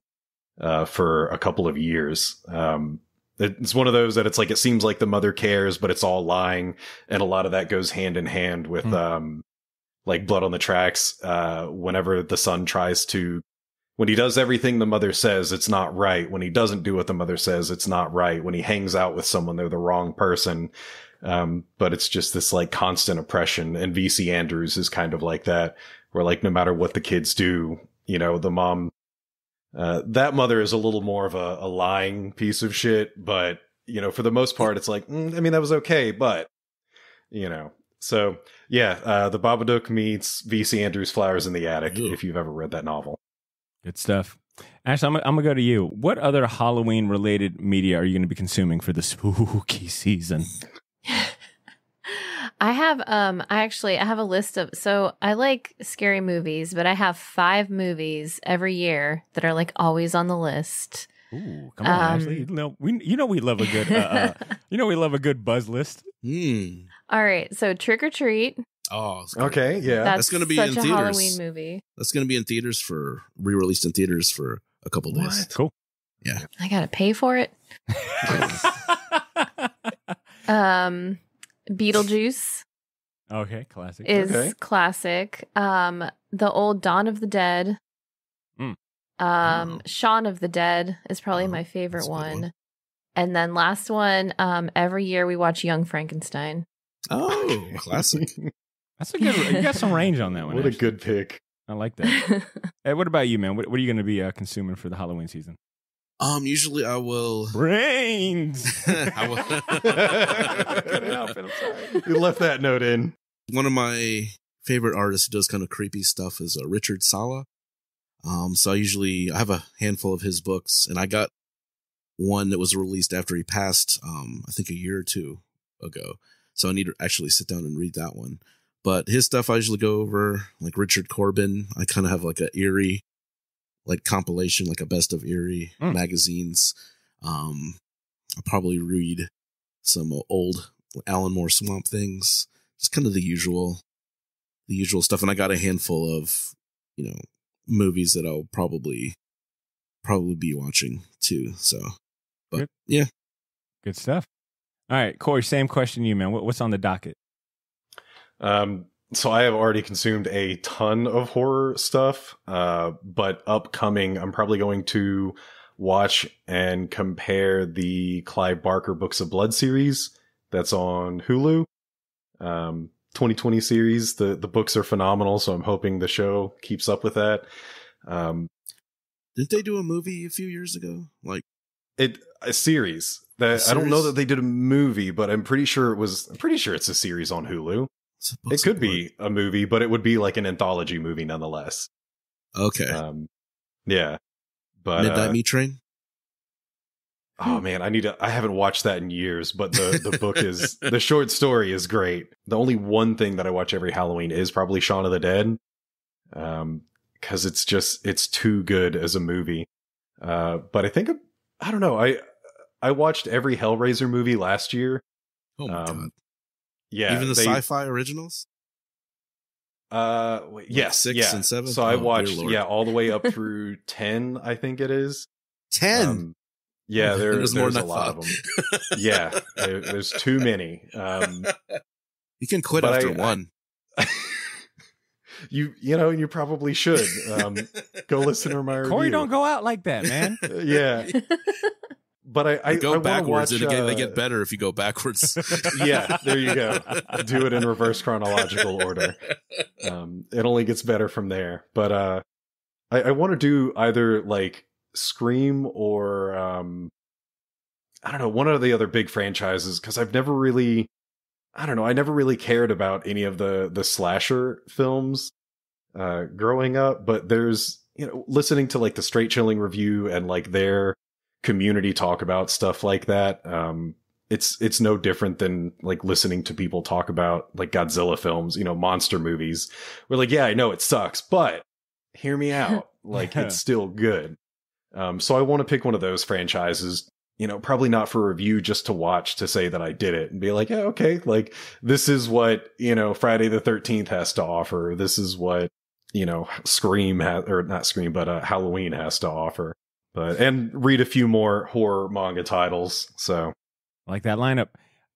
uh for a couple of years. Um it's one of those that it's like it seems like the mother cares but it's all lying. And a lot of that goes hand in hand with Hmm. um like blood on the tracks. Uh whenever the son tries to when he does everything the mother says it's not right. When he doesn't do what the mother says it's not right. When he hangs out with someone they're the wrong person. Um but it's just this like constant oppression. And VC Andrews is kind of like that where like no matter what the kids do you know the mom Uh, that mother is a little more of a, a lying piece of shit, but you know, for the most part, it's like, mm, I mean, that was okay, but you know, so yeah, uh, the Babadook meets V.C. Andrews' Flowers in the Attic. Ew. If you've ever read that novel, Good stuff. Ashley, I'm, gonna- I'm gonna go to you. What other Halloween related media are you going to be consuming for the spooky season? I have um I actually I have a list of so I like scary movies, but I have five movies every year that are like always on the list. Ooh, come on, Um, Ashley. You know, we you know we love a good uh, uh, you know we love a good buzz list. Hmm. All right, so Trick or Treat. Oh, gonna- okay, yeah, That's, gonna be such in a theaters. Halloween movie. That's going to be in theaters for re-released in theaters for a couple days. Cool. Yeah. I gotta pay for it. Um, Beetlejuice okay, classic. is Okay. classic. Um, the old Dawn of the Dead. Mm. Um, Oh. Shaun of the Dead is probably Oh, my favorite that's a good one. one. And then last one, um, every year we watch Young Frankenstein. Oh, classic. That's a good. You got some range on that one. what a good pick. I like that. Hey, what about you, man? What, what are you going to be uh, consuming for the Halloween season? Um, usually I will. Brains. I will- help it, I'm sorry. You left that note in. One of my favorite artists who does kind of creepy stuff is uh, Richard Sala. Um, so I usually I have a handful of his books, and I got one that was released after he passed. Um, I think a year or two ago. So I need to actually sit down and read that one. But his stuff I usually go over, like Richard Corbin. I kind of have like a eerie, like compilation, like a best of eerie Mm. magazines. Um, I'll probably read some old Alan Moore Swamp things, just kind of the usual, the usual stuff. And I got a handful of, you know, movies that I'll probably, probably be watching too. So, but Good. yeah, Good stuff. All right, Kory. Same question to you, man. What, what's on the docket? Um, so I have already consumed a ton of horror stuff, uh, but upcoming, I'm probably going to watch and compare the Clive Barker Books of Blood series that's on Hulu. Um, 2020 series. The the books are phenomenal, so I'm hoping the show keeps up with that. Um, didn't they do a movie a few years ago? Like, it a series that A I don't know that they did a movie, but I'm pretty sure it was. I'm pretty sure it's a series on Hulu. It could be a movie, but it would be like an anthology movie nonetheless. okay. Um, yeah, but Midnight uh, Meat Train. oh man, I need to. I haven't watched that in years, but the the book is the short story is great. The only one thing that I watch every Halloween is probably Shaun of the Dead, um, because it's just it's too good as a movie. Uh, but I think I don't know. I I watched every Hellraiser movie last year. Oh my Um, god! Yeah, Even the they- sci-fi originals. Uh, wait, yes, six yeah. and seven? So Oh, I watched, yeah, all the way up through ten. I think it is. Ten. Um, yeah, there, There's there's, more than a I lot of them. Yeah, there, there's too many. Um, you can quit after I- one. you you know you probably should um, go listen to my Kory, review. don't go out like that, man. Yeah, but I, I go I backwards, watch, and again, they uh, get better if you go backwards. yeah, there you go. Do it in reverse chronological order. Um, it only gets better from there. But uh, I, I want to do either like Scream or um, I don't know, one of the other big franchises because I've never really, I don't know, I never really cared about any of the the slasher films uh, growing up. But there's you know, listening to like the Straight Chilling review and like their community talk about stuff like that. Um, it's it's no different than like listening to people talk about like Godzilla films, you know, monster movies. We're like, yeah, I know it sucks, but hear me out. Like it's still good. Um, so I want to pick one of those franchises, you know, probably not for review, just to watch to say that I did it and be like, yeah, okay, like this is what, you know, Friday the 13th has to offer. This is what, you know, Scream has, or not Scream, but uh, Halloween has to offer. But, and read a few more horror manga titles. So, like that lineup.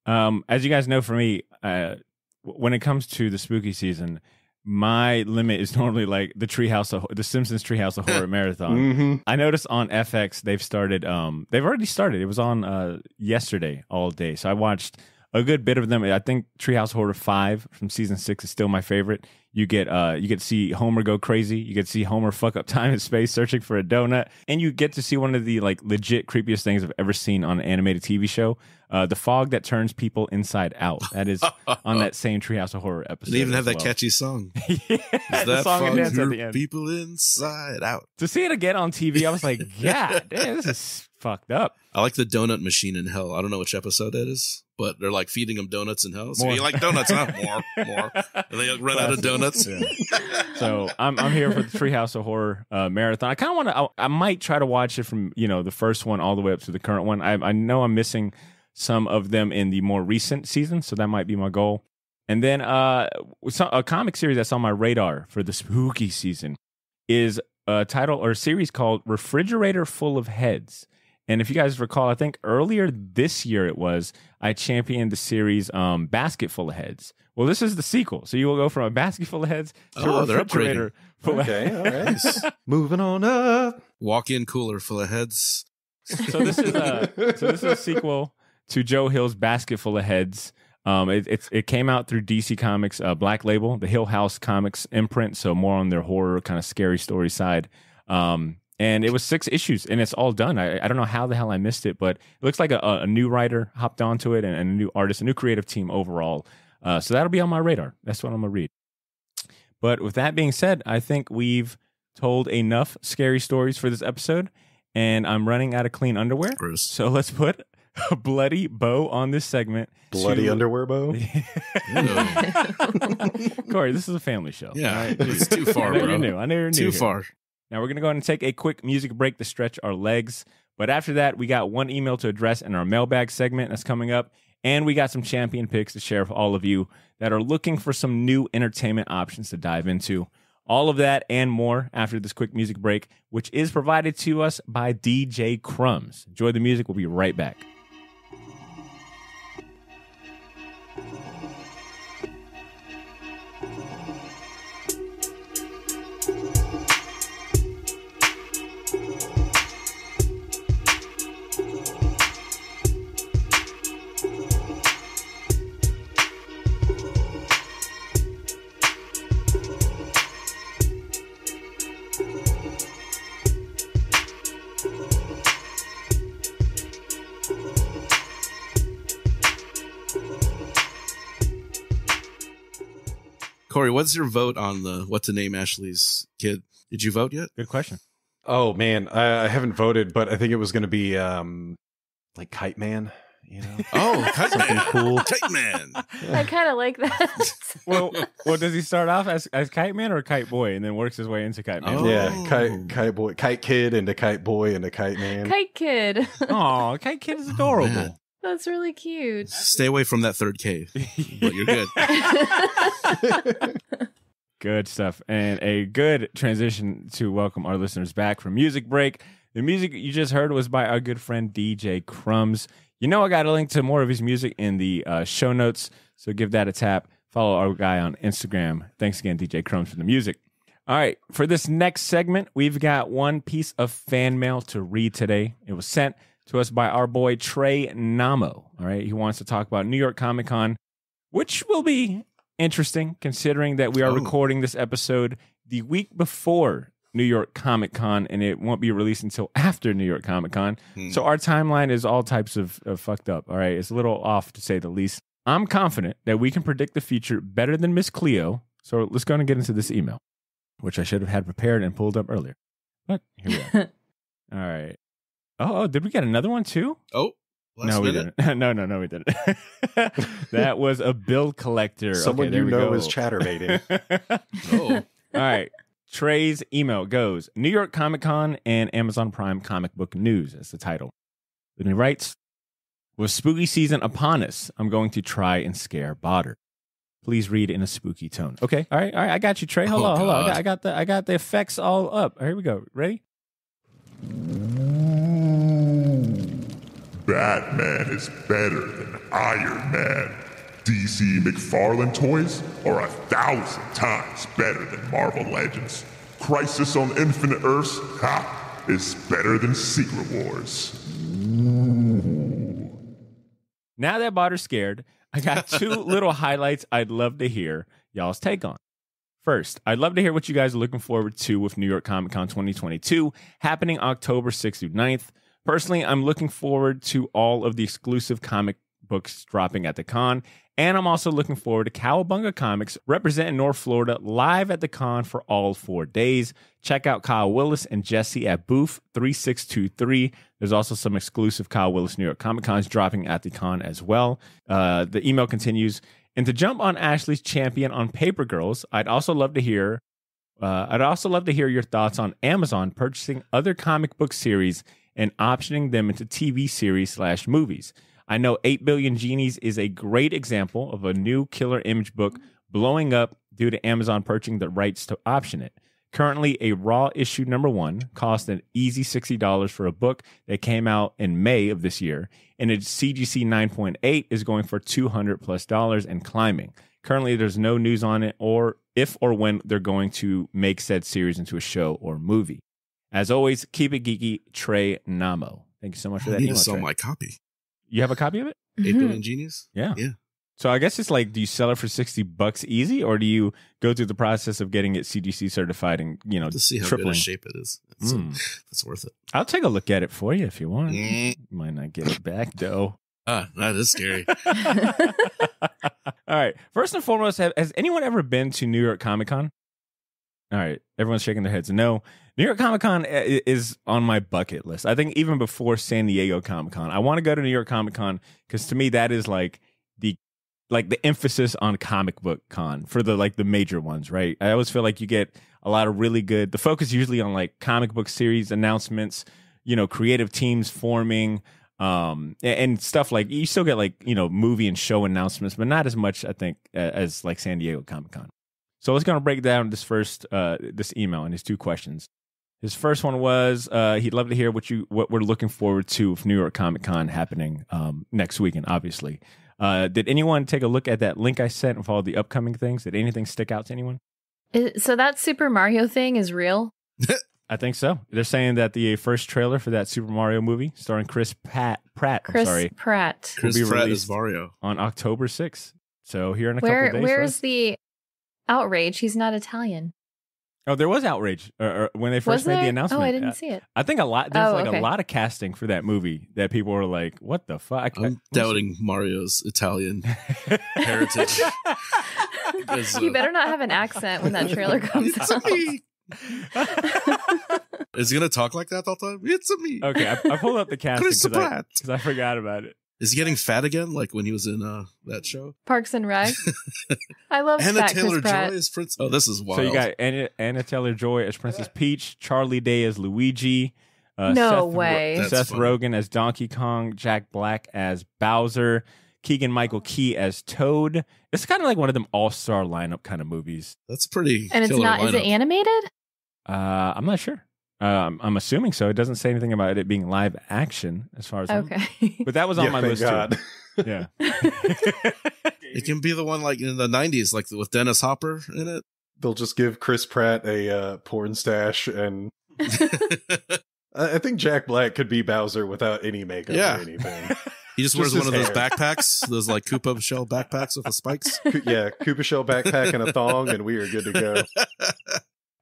Um, as you guys know, for me, uh, when it comes to the spooky season, my limit is normally like the Treehouse of the Simpsons Treehouse of Horror marathon. mhm. I noticed on FX they've started. Um, they've already started. It was on uh yesterday all day. So I watched a good bit of them. I think Treehouse Horror Five from season six is still my favorite. You get uh you get to see Homer go crazy. You get to see Homer fuck up time and space searching for a donut, and you get to see one of the like legit creepiest things I've ever seen on an animated TV show. Uh, the fog that turns people inside out. That is on that same Treehouse of Horror episode. They even have as that catchy song. yeah, That the song and dance at the end. people inside out. To see it again on TV, I was like, yeah, damn, this is fucked up. I like the donut machine in hell. I don't know which episode that is, but they're like feeding them donuts in hell. So you like donuts, huh? More, more. And they run out of donuts. So I'm I'm here for the Treehouse of Horror uh, marathon. I kind of want to. I, I might try to watch it from you know the first one all the way up to the current one. I I know I'm missing some of them in the more recent season, so that might be my goal. And then uh, a comic series that's on my radar for the spooky season is a title or a series called Refrigerator Full of Heads. And if you guys recall, I think earlier this year it was I championed the series um, Basket Full of Heads. Well, this is the sequel, so you will go from a basket full of heads to Oh, a they're refrigerator full Okay, of all right. Moving on up. Walk-in cooler full of heads. So this is a so this is a sequel to Joe Hill's Basket Full of Heads. Um, it, it's it came out through DC Comics uh, Black Label, the Hill House Comics imprint, so more on their horror kind of scary story side. Um, and it was six issues, and it's all done. I, I don't know how the hell I missed it, but it looks like a, a new writer hopped onto it, and, and a new artist, a new creative team overall. Uh, so that'll be on my radar. That's what I'm gonna read. But with that being said, I think we've told enough scary stories for this episode, and I'm running out of clean underwear. Gross. So let's put a bloody bow on this segment. Bloody to- underwear bow. Kory, this is a family show. Yeah, all right? it's too I far, know bro. you're new. I know you're. Too here. far. Now we're going to go ahead and take a quick music break to stretch our legs. But after that, we got one email to address in our mailbag segment that's coming up. And we got some champion picks to share with all of you that are looking for some new entertainment options to dive into. All of that and more after this quick music break, which is provided to us by DJ Crumbs. Enjoy the music. We'll be right back. Kory, what's your vote on the what to name Ashley's kid? Did you vote yet? Good question. Oh man, I, I haven't voted, but I think it was going to be um like Kite Man. You know, Oh, Kite something Man. cool. Kite Man. I kind of like that. Well, well, does he start off as, as Kite Man or Kite Boy and then works his way into Kite Man? Oh. Yeah, kite, kite boy, kite kid, into kite boy, into kite man. Kite Kid. Oh, Kite Kid is adorable. man. That's really cute. Stay away from that third cave, but you're good. Good stuff. And a good transition to welcome our listeners back from music break. The music you just heard was by our good friend DJ Crumbs. You know, I got a link to more of his music in the uh, show notes, so give that a tap. Follow our guy on Instagram. Thanks again, DJ Crumbs, for the music. All right, for this next segment, we've got one piece of fan mail to read today. It was sent to us by our boy Trey Namo. All right, he wants to talk about New York Comic Con, which will be interesting considering that we are Oh. recording this episode the week before New York Comic Con and it won't be released until after New York Comic Con. Hmm. So our timeline is all types of, of fucked up. All right. It's a little off to say the least. I'm confident that we can predict the future better than Miss Cleo. So let's go and get into this email, which I should have had prepared and pulled up earlier. But here we are. all right. Oh, oh, did we get another one too? Oh, last no, we minute. didn't. no, no, no, we didn't. that was a bill collector. Someone Okay, there you we know go. is chatterbating. Oh, All right. Trey's email goes New York Comic Con and Amazon Prime comic book news. That's the title. Then he writes With spooky season upon us, I'm going to try and scare Badr. Please read in a spooky tone. Okay. All right. All right. I got you, Trey. Hold Oh, on. Hold on. I got, I got the I got the effects all up. All right, here we go. Ready? Batman is better than Iron Man. DC McFarlane toys are a thousand times better than Marvel Legends. Crisis on Infinite Earths, ha, is better than Secret Wars. Now that Badr's scared, I got two little highlights I'd love to hear y'all's take on. First, I'd love to hear what you guys are looking forward to with New York Comic Con 2022 happening October 6th through 9th. Personally, I'm looking forward to all of the exclusive comic books dropping at the con. And I'm also looking forward to Cowabunga Comics representing North Florida live at the con for all four days. Check out Kyle Willis and Jesse at booth 3623. There's also some exclusive Kyle Willis New York Comic Cons dropping at the con as well. Uh, the email continues. And to jump on Ashley's champion on Paper Girls, I'd also love to hear. Uh, I'd also love to hear your thoughts on Amazon purchasing other comic book series and optioning them into TV series slash movies. I know 8 Billion Genies is a great example of a new killer image book blowing up due to Amazon purchasing the rights to option it. Currently, a raw issue number one cost an easy $60 for a book that came out in May of this year, and its CGC 9.8 is going for 200 plus dollars and climbing. Currently, there's no news on it or if or when they're going to make said series into a show or movie. As always, keep it geeky, Trey Namo. Thank you so much for I that need email. to sell Trey. my copy. You have a copy of it? 8 Mhm. billion genius. Yeah. Yeah. So I guess it's like, do you sell it for sixty bucks easy, or do you go through the process of getting it CGC certified and you know To see how tripling? good a shape it is. It's, Mm. that's worth it. I'll take a look at it for you if you want. Mm. Might not get it back though. Ah, that is scary. All right. First and foremost, have, has anyone ever been to New York Comic Con? All right. Everyone's shaking their heads. No. New York Comic Con is on my bucket list. I think even before San Diego Comic Con, I want to go to New York Comic Con because to me that is like the like the emphasis on comic book con for the like the major ones, right? I always feel like you get a lot of really good. The focus usually on like comic book series announcements, you know, creative teams forming, um, and stuff like you still get like you know movie and show announcements, but not as much I think as like San Diego Comic Con. So let's gonna break down this first uh this email and his two questions. His first one was uh, he'd love to hear what you what we're looking forward to with New York Comic Con happening um, next weekend. Obviously, uh, did anyone take a look at that link I sent with all the upcoming things? Did anything stick out to anyone? So that Super Mario thing is real? I think so. They're saying that the first trailer for that Super Mario movie, starring Chris Pat Pratt, I'm Chris sorry, Pratt. Chris be Pratt released is Vario. on October sixth. So here in a Where couple of days. where for is us. the outrage? He's not Italian. Oh, there was outrage uh, uh, when they first Was made there? the announcement. Oh, I didn't Uh, see it. I think a lot. There's Oh, like okay. a lot of casting for that movie that people were like, "What the fuck?" I'm doubting Mario's Italian heritage. Because, uh, you better not have an accent when that trailer comes it's out. a me. Is he gonna talk like that all the time? It's a me. okay, I, I pulled up the casting Chris because I, I forgot about it. Is he getting fat again, like when he was in uh, that show? Parks and Rec. I love Anna fat Taylor Chris Pratt. Joy is Prince. Oh, this is wild. So you got Anna, Anya Taylor Joy as Princess Peach, Charlie Day as Luigi, uh, No Seth, way. That's Seth funny. Rogen as Donkey Kong, Jack Black as Bowser, Keegan Michael Key as Toad. It's kind of like one of them all star lineup kind of movies. That's pretty. And it's killer not. Is it animated? Uh, I'm not sure. Uh, I'm, I'm assuming so. It doesn't say anything about it being live action as far as I'm- Okay. But that was on Yeah, my thank list God. too. Yeah. It can be the one like in the '90s, like with Dennis Hopper in it. They'll just give Chris Pratt a uh, porn stash, and I I think Jack Black could be Bowser without any makeup Yeah. or anything. He just, Just wears one his of those backpacks, those like Koopa shell backpacks with the spikes. Yeah, Koopa Shell backpack and a thong, and we are good to go.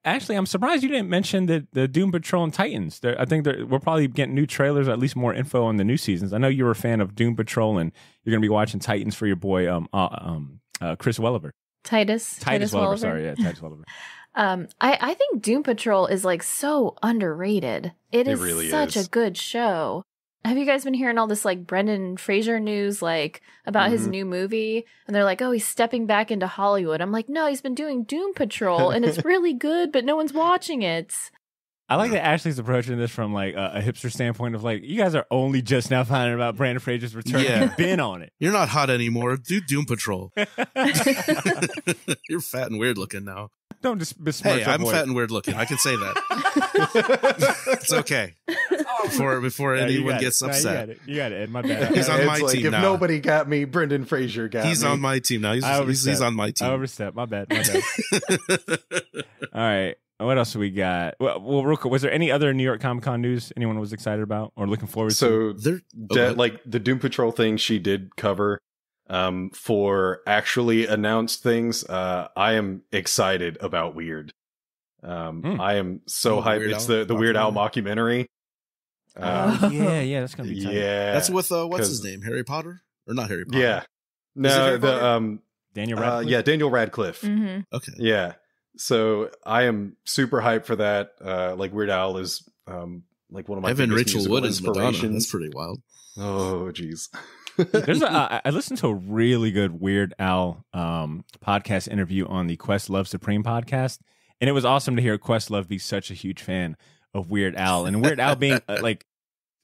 Actually, I'm surprised you didn't mention the, the Doom Patrol and Titans. They're, I think they're, we're probably getting new trailers, or at least more info on the new seasons. I know you were a fan of Doom Patrol, and you're going to be watching Titans for your boy, um, uh, um, uh, Chris Welliver. Titus. Titus, Welliver, Welliver. sorry, yeah, Titus Welliver. Um, I, I think Doom Patrol is like so underrated. It is really such is. a good show. Have you guys been hearing all this like Brendan Fraser news like about his Mhm. new movie? And they're like, oh, he's stepping back into Hollywood. I'm like, no, he's been doing Doom Patrol and it's really good, but no one's watching it. I like that Ashley's approaching this from like a, a hipster standpoint of like, you guys are only just now finding about Brendan Fraser's return. Yeah. You've been on it. You're not hot anymore. Do Doom Patrol. You're fat and weird looking now. Don't just besmirch Hey, I'm boy. fat and weird looking. I can say that. it's okay. Oh. Before before Yeah, anyone got gets it. No, upset. you got it. You got it, Ed. My bad. He's on It's my like, team If now. nobody got me, Brendan Fraser got He's me. on my team now. He's, he's, he's on my I team. overstepped. My bad. My bad. All right. what else we got? Well, well, real quick, was there any other New York Comic Con news anyone was excited about or looking forward to? So They're oh, like the Doom Patrol thing she did cover um for actually announced things uh I am excited about Weird. Um Hmm. I am so Oh, hyped Weird it's Al the the Weird Al mockumentary. Um, Oh, yeah, yeah, that's gonna be tight. yeah. that's with uh, what's his name? Harry Potter or not Harry Potter? Yeah. Is No, the um Daniel uh, Radcliffe. yeah, Daniel Radcliffe. hmm Okay. Yeah. So I am super hyped for that. Uh like Weird Al is um like one of my Evan Rachel Wood is Madonna. That's pretty wild. Oh jeez. There's a, I I listened to a really good Weird Al um, podcast interview on the Questlove Supreme podcast, and it was awesome to hear Questlove be such a huge fan of Weird Al, and Weird Al being uh, like,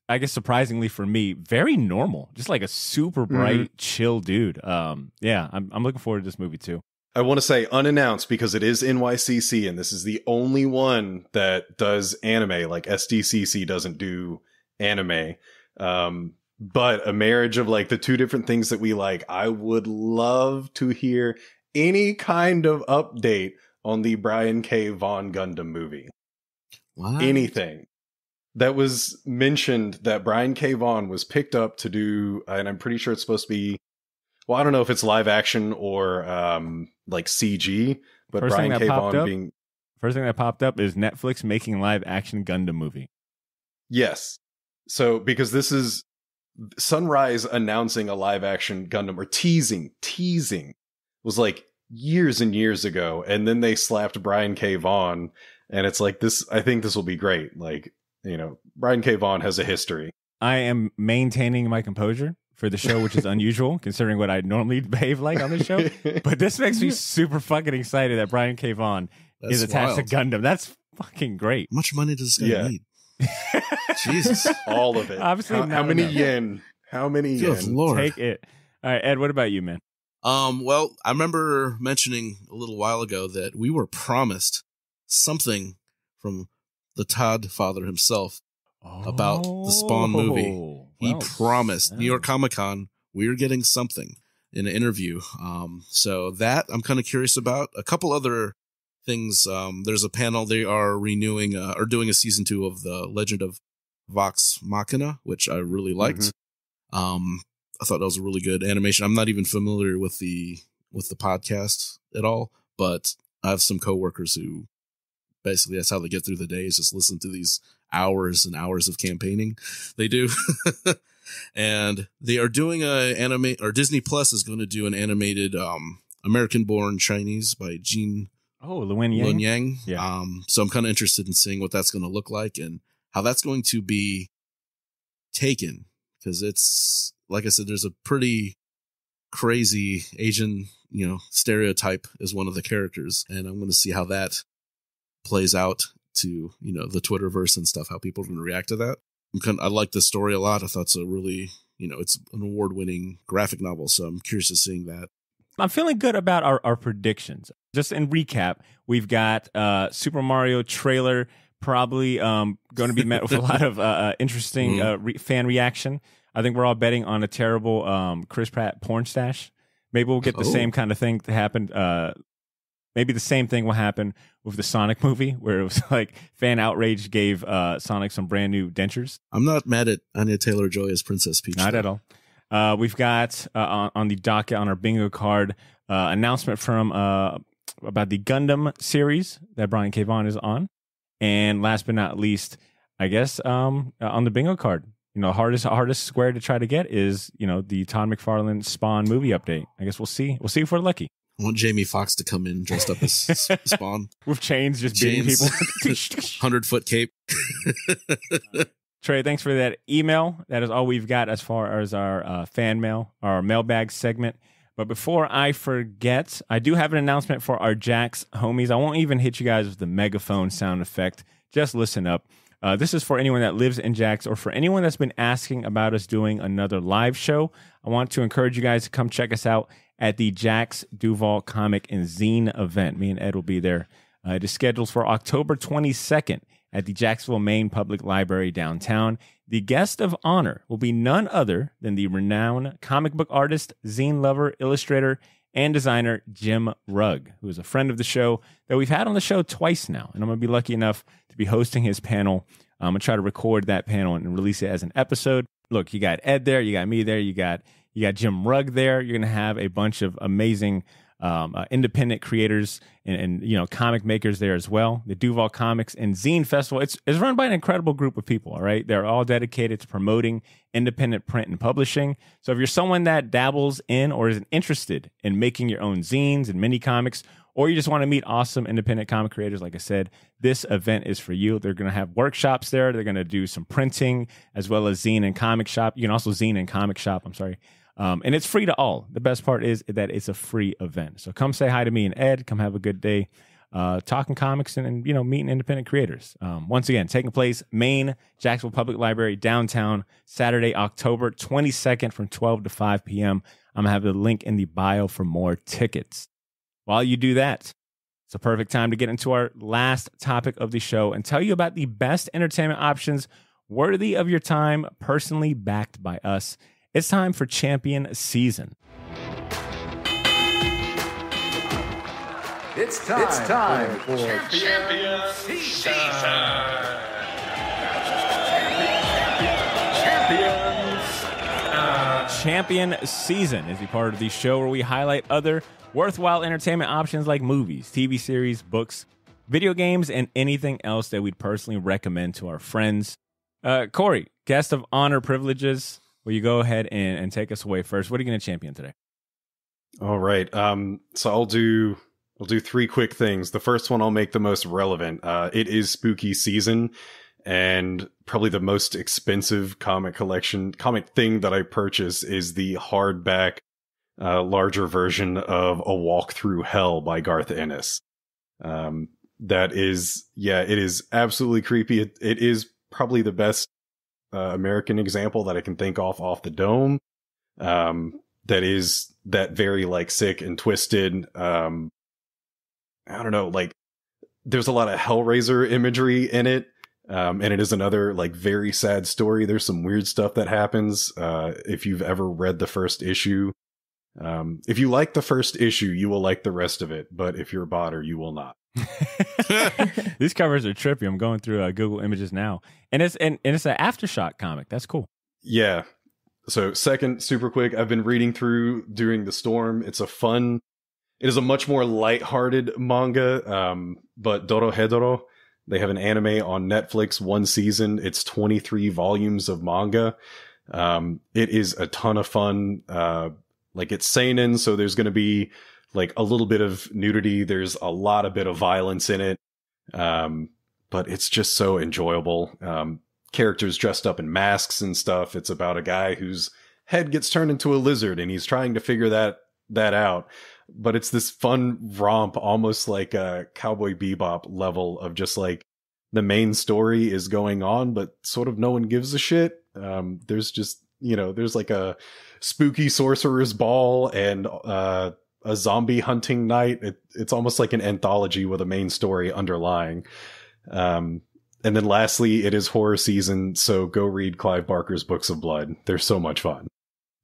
I guess surprisingly for me, very normal, just like a super bright, chill dude. Um, yeah, I'm I'm looking forward to this movie too. I want to say unannounced because it is NYCC and this is the only one that does anime. Like SDCC doesn't do anime. Um, but a marriage of like the two different things that we like. I would love to hear any kind of update on the Brian K. Vaughan Gundam movie. Wow. Anything. That was mentioned that Brian K. Vaughan was picked up to do, and I'm pretty sure it's supposed to be well, I don't know if it's live action or um like CG, but First Brian K. popped Vaughan up? being First thing that popped up is Netflix making live action Gundam movie. yes. So because this is Sunrise announcing a live action Gundam or teasing, teasing was like years and years ago, and then they slapped Brian K. Vaughan. and it's like this. I think this will be great. Like you know, Brian K. Vaughan has a history. I am maintaining my composure for the show, which is unusual considering what I normally behave like on the show. But this makes me super fucking excited that Brian K. Vaughan That's is attached wild. to Gundam. That's fucking great. How much money does this guy Yeah. need? Jesus. all of it. Obviously how, not how many enough. yen? How many Good yen? lord. Take it. All right, Ed, what about you, man? Um, well, I remember mentioning a little while ago that we were promised something from the Todd father himself. About the Spawn movie. Oh, He well promised New York. Comic Con we are getting something in an interview. Um, so that I'm kind of curious about. A couple other things. Um, there's a panel they are renewing uh, or doing a season two of the Legend of Vox Machina, which I really liked. Um, I thought that was a really good animation. I'm not even familiar with the with the podcast at all, but I have some coworkers who basically that's how they get through the day is just listen to these hours and hours of campaigning they do and they are doing a anime or disney plus is going to do an animated um american born chinese by gene Oh, Luen Yang. Lun Yang. Yeah. Um, so I'm kind of interested in seeing what that's going to look like and how that's going to be taken because it's like I said, there's a pretty crazy Asian, you know, stereotype as one of the characters, and I'm going to see how that plays out to you know the Twitterverse and stuff, how people are going to react to that. Kind I like the story a lot. I thought it's a really, you know, it's an award-winning graphic novel, so I'm curious to seeing that. I'm feeling good about our, our predictions. Just in recap, we've got uh, Super Mario trailer probably um, going to be met with a lot of uh, uh, interesting Mm. uh, re- fan reaction. I think we're all betting on a terrible um, Chris Pratt porn stash. Maybe we'll get the Oh. same kind of thing that happened. Uh, maybe the same thing will happen with the Sonic movie, where it was like fan outrage gave uh, Sonic some brand new dentures. I'm not mad at Anya Taylor Joy as Princess Peach. Not though. at all. Uh, we've got uh, on, on the docket on our bingo card uh, announcement from uh, about the Gundam series that Brian K. Vaughan is on, and last but not least, I guess um, uh, on the bingo card, you know, hardest hardest square to try to get is you know the Todd McFarlane Spawn movie update. I guess we'll see. We'll see if we're lucky. I want Jamie Foxx to come in dressed up as Spawn, With chains just beating people. hundred foot cape. Trey, thanks for that email. That is all we've got as far as our uh, fan mail, our mailbag segment. But before I forget, I do have an announcement for our Jax homies. I won't even hit you guys with the megaphone sound effect. Just listen up. Uh, this is for anyone that lives in Jax or for anyone that's been asking about us doing another live show. I want to encourage you guys to come check us out at the Jax Duval Comic and Zine event. Me and Ed will be there. Uh, it is scheduled for October 22nd at the Jacksonville Main Public Library downtown. The guest of honor will be none other than the renowned comic book artist, zine lover, illustrator, and designer Jim Rugg, who is a friend of the show that we've had on the show twice now. And I'm going to be lucky enough to be hosting his panel. I'm going to try to record that panel and release it as an episode. Look, you got Ed there, you got me there, you got you got Jim Rugg there. You're going to have a bunch of amazing um, uh, independent creators and, and, you know comic makers there as well. The Duval Comics and Zine Festival. It's it's run by an incredible group of people. All right, they're all dedicated to promoting independent print and publishing. So if you're someone that dabbles in or is interested in making your own zines and mini comics, or you just want to meet awesome independent comic creators, like I said, this event is for you. They're going to have workshops there. They're going to do some printing as well as zine and comic shop. You can also zine and comic shop. I'm sorry. Um, and it's free to all. The best part is that it's a free event. So come say hi to me and Ed. Come have a good day. Uh, talking comics and, and, you know meeting independent creators. Um, once again, taking place Main Jacksonville Public Library downtown Saturday, October 22nd from 12 to 5 p.m. I'm gonna have the link in the bio for more tickets. While you do that, it's a perfect time to get into our last topic of the show and tell you about the best entertainment options worthy of your time, personally backed by us. It's time for champion season. It's time, it's time for, Champion season. Champion season is a part of the show where we highlight other worthwhile entertainment options like movies, TV series, books, video games, and anything else that we'd personally recommend to our friends. Uh, Kory, guest of honor privileges. Will you go ahead and, and take us away first? What are you going to champion today? All right. Um, so I'll do I'll do three quick things. The first one I'll make the most relevant. Uh, it is spooky season, and probably the most expensive comic collection comic thing that I purchase is the hardback, uh, larger version of A Walk Through Hell by Garth Ennis. Um, that is, yeah, it is absolutely creepy. It, it is probably the best uh, American example that I can think off off the dome. Um, that is that very like sick and twisted. Um, I don't know, like there's a lot of Hellraiser imagery in it. Um, and it is another like very sad story. There's some weird stuff that happens. Uh, if you've ever read the first issue, um, if you like the first issue, you will like the rest of it. But if you're a Badr, you will not. These covers are trippy. I'm going through uh, Google Images now, and it's and, and it's an aftershock comic. That's cool. Yeah. So second, super quick. I've been reading through during the storm. It's a fun. It is a much more light-hearted manga. Um, but Dorohedoro, they have an anime on Netflix, one season. It's 23 volumes of manga. Um, it is a ton of fun. Uh, like it's seinen, so there's going to be like a little bit of nudity. There's a lot of bit of violence in it. Um, but it's just so enjoyable. Um, characters dressed up in masks and stuff. It's about a guy whose head gets turned into a lizard and he's trying to figure that, that out. But it's this fun romp, almost like a cowboy bebop level of just like the main story is going on, but sort of no one gives a shit. Um, there's just, you know, there's like a spooky sorcerer's ball and, uh, a zombie hunting night. It, it's almost like an anthology with a main story underlying. Um, and then lastly, it is horror season, so go read Clive Barker's Books of Blood. They're so much fun.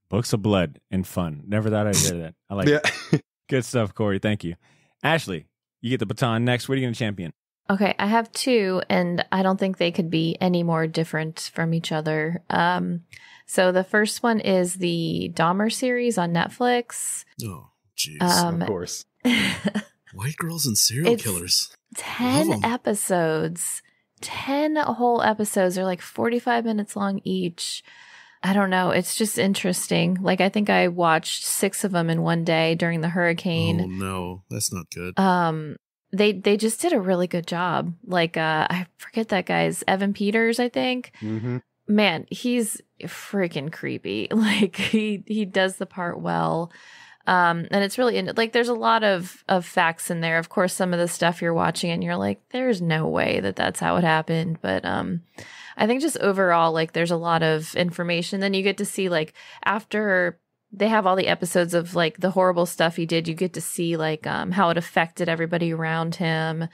Books of Blood and fun. Never thought I'd hear that. I like yeah. it. Good stuff, Kory. Thank you. Ashley, you get the baton next. What are you going to champion? Okay, I have two, and I don't think they could be any more different from each other. Um, so the first one is the Dahmer series on Netflix. Oh, jeez. Um, of course. White girls and serial killers. 10 episodes. 10 whole episodes. They're like 45 minutes long each. I don't know. It's just interesting. Like i think i watched six of them in one day during the Oh hurricane no, that's not good. um they they just did a really good job. Like uh i forget that guy's evan peters i think. Mm-hmm. man he's freaking creepy. Like he he does the part well um and it's really like there's a lot of of facts in there. Of course some of the stuff you're watching and you're like there's no way that that's how it happened. But um i think just overall like there's a lot of information. Then you get to see like after they have all the episodes of like the horrible stuff he did you get to see like um how it affected everybody around him.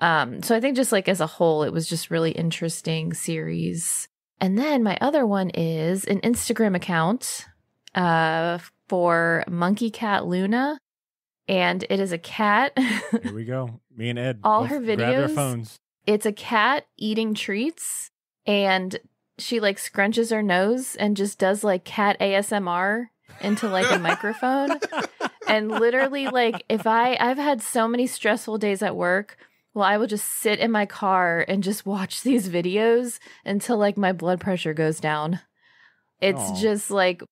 Um so i think just like as a whole it was just really interesting series. And then my other one is an Instagram account uh, for Monkey Cat Luna. and it is a cat. Here we go. Me and Ed. All her Grab their videos- phones. it's a cat eating treats, and she like scrunches her nose and just does like cat ASMR into like a microphone. And literally, like, if I I've had so many stressful days at work. Well, I will just sit in my car and just watch these videos until like my blood pressure goes down. It's Aw. just like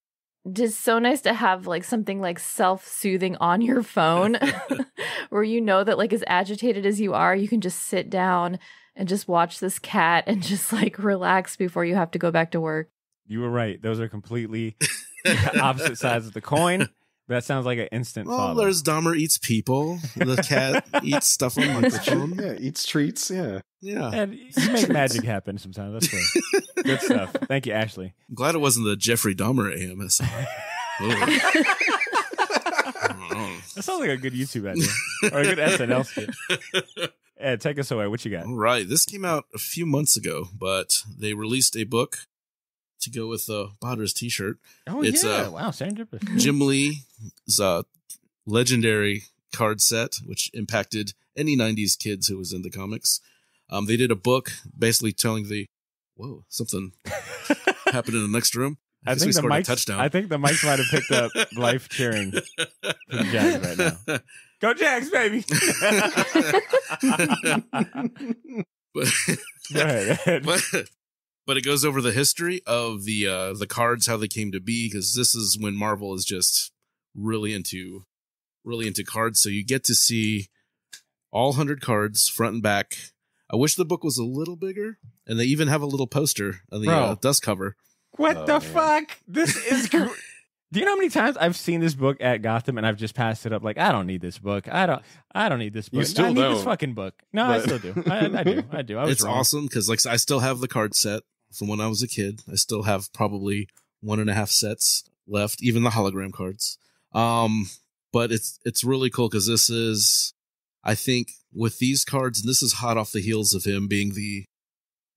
just so nice to have like something like self-soothing on your phone where you know that like as agitated as you are, you can just sit down and just watch this cat and just like relax before you have to go back to work. You were right. Those are completely opposite sides of the coin. But that sounds like an instant Well, follow. there's Dahmer eats people. The cat eats stuff on microphone. yeah, eats treats. Yeah. Yeah. Ed, you make magic happen sometimes. That's good. good stuff. Thank you, Ashley. I'm glad it wasn't the Jeffrey Dahmer AMS. Oh. That sounds like a good YouTube idea or a good SNL skit. Ed, take us away. What you got? All right. This came out a few months ago, but they released a book to go with the Potter's t shirt. Oh It's, yeah! uh, wow, serendipitous. Jim Lee's uh, legendary card set, which impacted any 90s kids who was into comics. Um, they did a book basically telling the, whoa, something happened in the next room. I guess think the mics. touchdown. I think the mics might have picked up life cheering the Jags right now. Go Jags, baby! but, Go ahead. But but it goes over the history of the uh the cards how they came to be because this is when marvel is just really into really into cards so you get to see all 100 cards front and back i wish the book was a little bigger and they even have a little poster on the uh, dust cover What Oh, the man. fuck? This is. Gr- Do you know how many times I've seen this book at Gotham and I've just passed it up? Like I don't need this book. I don't. I don't need this book. You still I need this don't. fucking book. No, I still do. I, I do. I do. I was it's wrong. awesome because like i still have the card set from when i was a kid. I still have probably one and a half sets left even the hologram cards. Um but it's it's really cool because this is i think with these cards and this is hot off the heels of him being the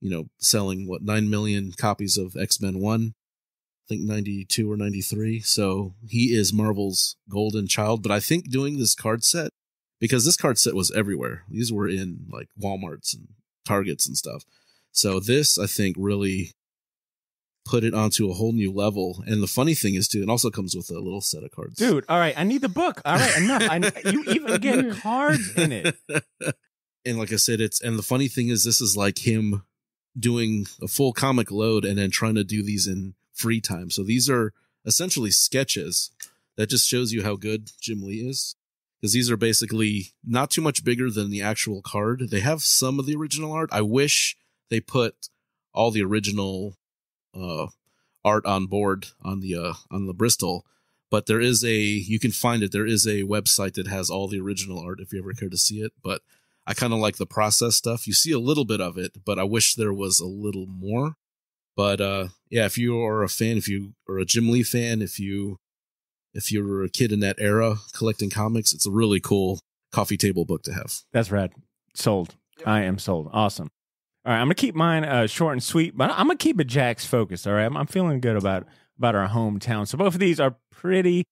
you know selling what 9 million copies of x-men 1 i think 92 or 93 so he is marvel's golden child but i think doing this card set because this card set was everywhere. These were in like walmarts and targets and stuff so this i think really put it onto a whole new level and the funny thing is too it also comes with a little set of cards Dude, all right. I need the book. All right, enough. I, you even get mm-hmm. cards in it. and like I said, it's and the funny thing is, this is like him doing a full comic load and then trying to do these in free time. So these are essentially sketches. That just shows you how good Jim Lee is, because these are basically not too much bigger than the actual card. They have some of the original art. I wish they put all the original uh, art on board on the uh, on the Bristol. But there is a you can find it. There is a website that has all the original art if you ever care to see it. But I kind of like the process stuff. You see a little bit of it, but I wish there was a little more. But uh yeah, if you are a fan, if you are a Jim Lee fan, if you if you were a kid in that era collecting comics, it's a really cool coffee table book to have. That's rad. Sold. I am sold. Awesome. All right, I'm gonna keep mine uh, short and sweet, but I'm gonna keep it Jax focused. All right, I'm, I'm feeling good about about our hometown. So both of these are pretty.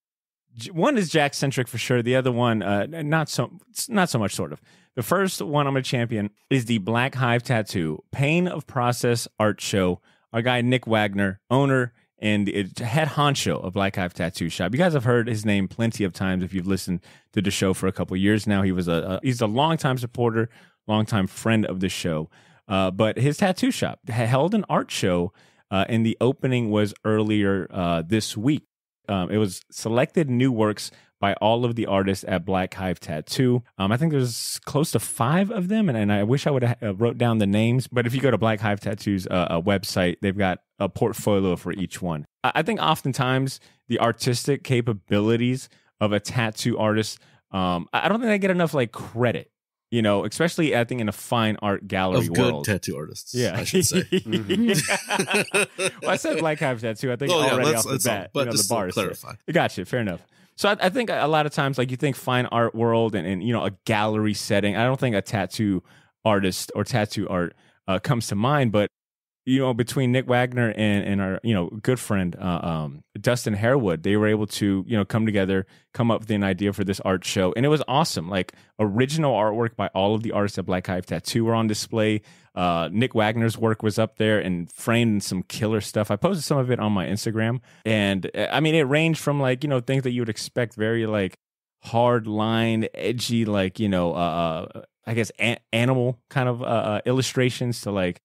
One is Jack centric for sure. The other one, uh, not so not so much. Sort of. The first one I'm gonna champion is the Black Hive Tattoo Pain of Process Art Show. Our guy Nick Wagner, owner and head honcho of Black Hive Tattoo Shop. You guys have heard his name plenty of times if you've listened to the show for a couple years now. He was a, a he's a longtime supporter, longtime friend of the show. Uh, but his tattoo shop held an art show, uh, and the opening was earlier uh, this week. Um, it was selected new works by all of the artists at Black Hive Tattoo. Um, I think there's close to five of them, and, and I wish I would have uh, wrote down the names. But if you go to Black Hive Tattoo's uh, uh, website, they've got a portfolio for each one. I, think oftentimes the artistic capabilities of a tattoo artist, um, I don't think they get enough like credit. You know, especially I think in a fine art gallery Of good world. tattoo artists, Yeah, I should say. well, I said Black Hive Tattoo. I think Oh, yeah, already that's- off the that's all. bat, But you know, just the to bar is clarify. there. Gotcha. Fair enough. So I, I think a lot of times, like you think fine art world and, and you know a gallery setting. I don't think a tattoo artist or tattoo art uh, comes to mind, but you know, between Nick Wagner and, and our, you know, good friend, uh, um, Dustin Harewood, they were able to, you know, come together, come up with an idea for this art show. And it was awesome. Like original artwork by all of the artists at Black Hive Tattoo were on display. Uh, Nick Wagner's work was up there and framed some killer stuff. I posted some of it on my Instagram. And uh, I mean, it ranged from like, you know, things that you would expect very like hard line, edgy, like, you know, uh, uh I guess animal kind of uh, uh, illustrations to like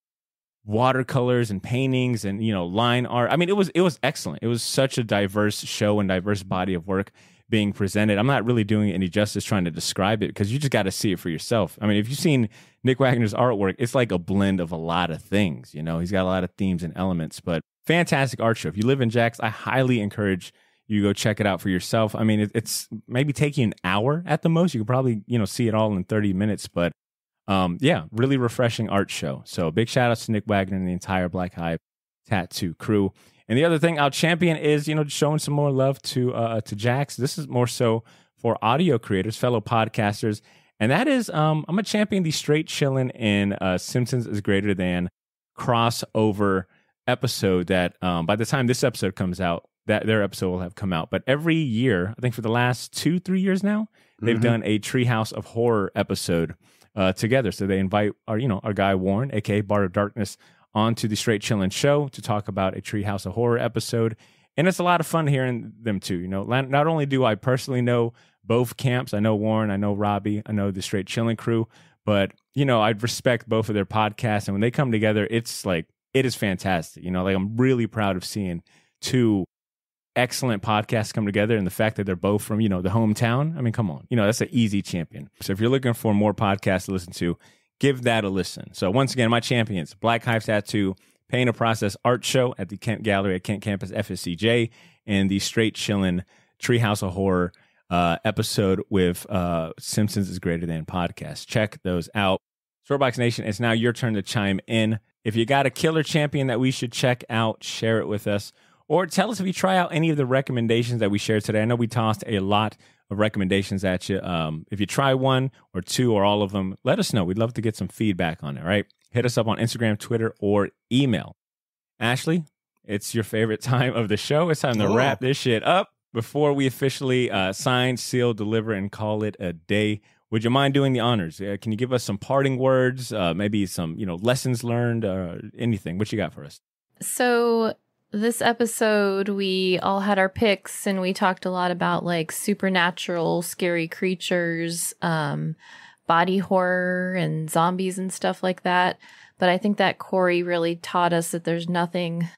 watercolors and paintings and you know line art. I mean, it was it was excellent. It was such a diverse show and diverse body of work being presented. I'm not really doing any justice trying to describe it because you just got to see it for yourself. I mean, if you've seen Nick Wagner's artwork, it's like a blend of a lot of things. You know, he's got a lot of themes and elements, but fantastic art show. If you live in Jax, I highly encourage you go check it out for yourself. I mean, it, it's maybe taking an hour at the most. You could probably you know see it all in 30 minutes, but um, yeah, really refreshing art show. So big shout outs to Nick Wagner and the entire Black Hive tattoo crew. And the other thing I'll champion is, you know, showing some more love to uh, to Jax. This is more so for audio creators, fellow podcasters, and that is um, I'm a champion the straight chilling in uh, Simpsons is greater than crossover episode that um, by the time this episode comes out, that their episode will have come out. But every year, I think for the last two, three years now, they've Mhm. done a Treehouse of Horror episode uh, together. So they invite our, you know, our guy Warren, aka Bart of Darkness, onto the Straight Chillin' Show to talk about a Treehouse of Horror episode. And it's a lot of fun hearing them too. You know, not only do I personally know both camps, I know Warren, I know Robbie, I know the Straight Chillin' crew, but you know, I respect both of their podcasts. And when they come together, it's like it is fantastic. You know, like I'm really proud of seeing two excellent podcasts come together and the fact that they're both from you know the hometown i mean come on you know that's an easy champion so if you're looking for more podcasts to listen to give that a listen so once again my champions black hive tattoo paint a process art show at the kent gallery at kent campus fscj and the straight chillin treehouse of horror uh, episode with uh, simpsons is greater than podcast check those out Short Box Nation, it's now your turn to chime in. If you got a killer champion that we should check out, share it with us. Or tell us if you try out any of the recommendations that we shared today. I know we tossed a lot of recommendations at you. Um, if you try one or two or all of them, let us know. We'd love to get some feedback on it, right? Hit us up on Instagram, Twitter, or email. Ashley, it's your favorite time of the show. It's time to Oh. wrap this shit up before we officially uh, sign, seal, deliver, and call it a day. Would you mind doing the honors? Uh, can you give us some parting words, uh, maybe some you know lessons learned, uh, anything? What you got for us? So this episode we all had our picks and we talked a lot about like supernatural scary creatures, um body horror and zombies and stuff like that. But I think that Kory really taught us that there's nothing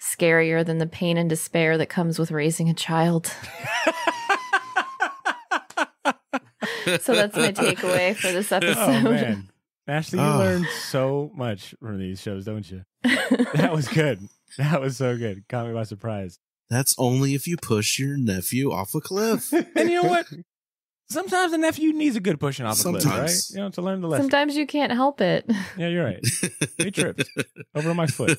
scarier than the pain and despair that comes with raising a child. so that's my takeaway for this episode. Oh man, Ashley, you Oh. learned so much from these shows, don't you? That was good. That was so good. Caught me by surprise. That's only if you push your nephew off a cliff. And you know what? Sometimes a nephew needs a good pushing off a cliff, right? You know, to learn the lesson. Sometimes you can't help it. Yeah, you're right. He tripped over my foot.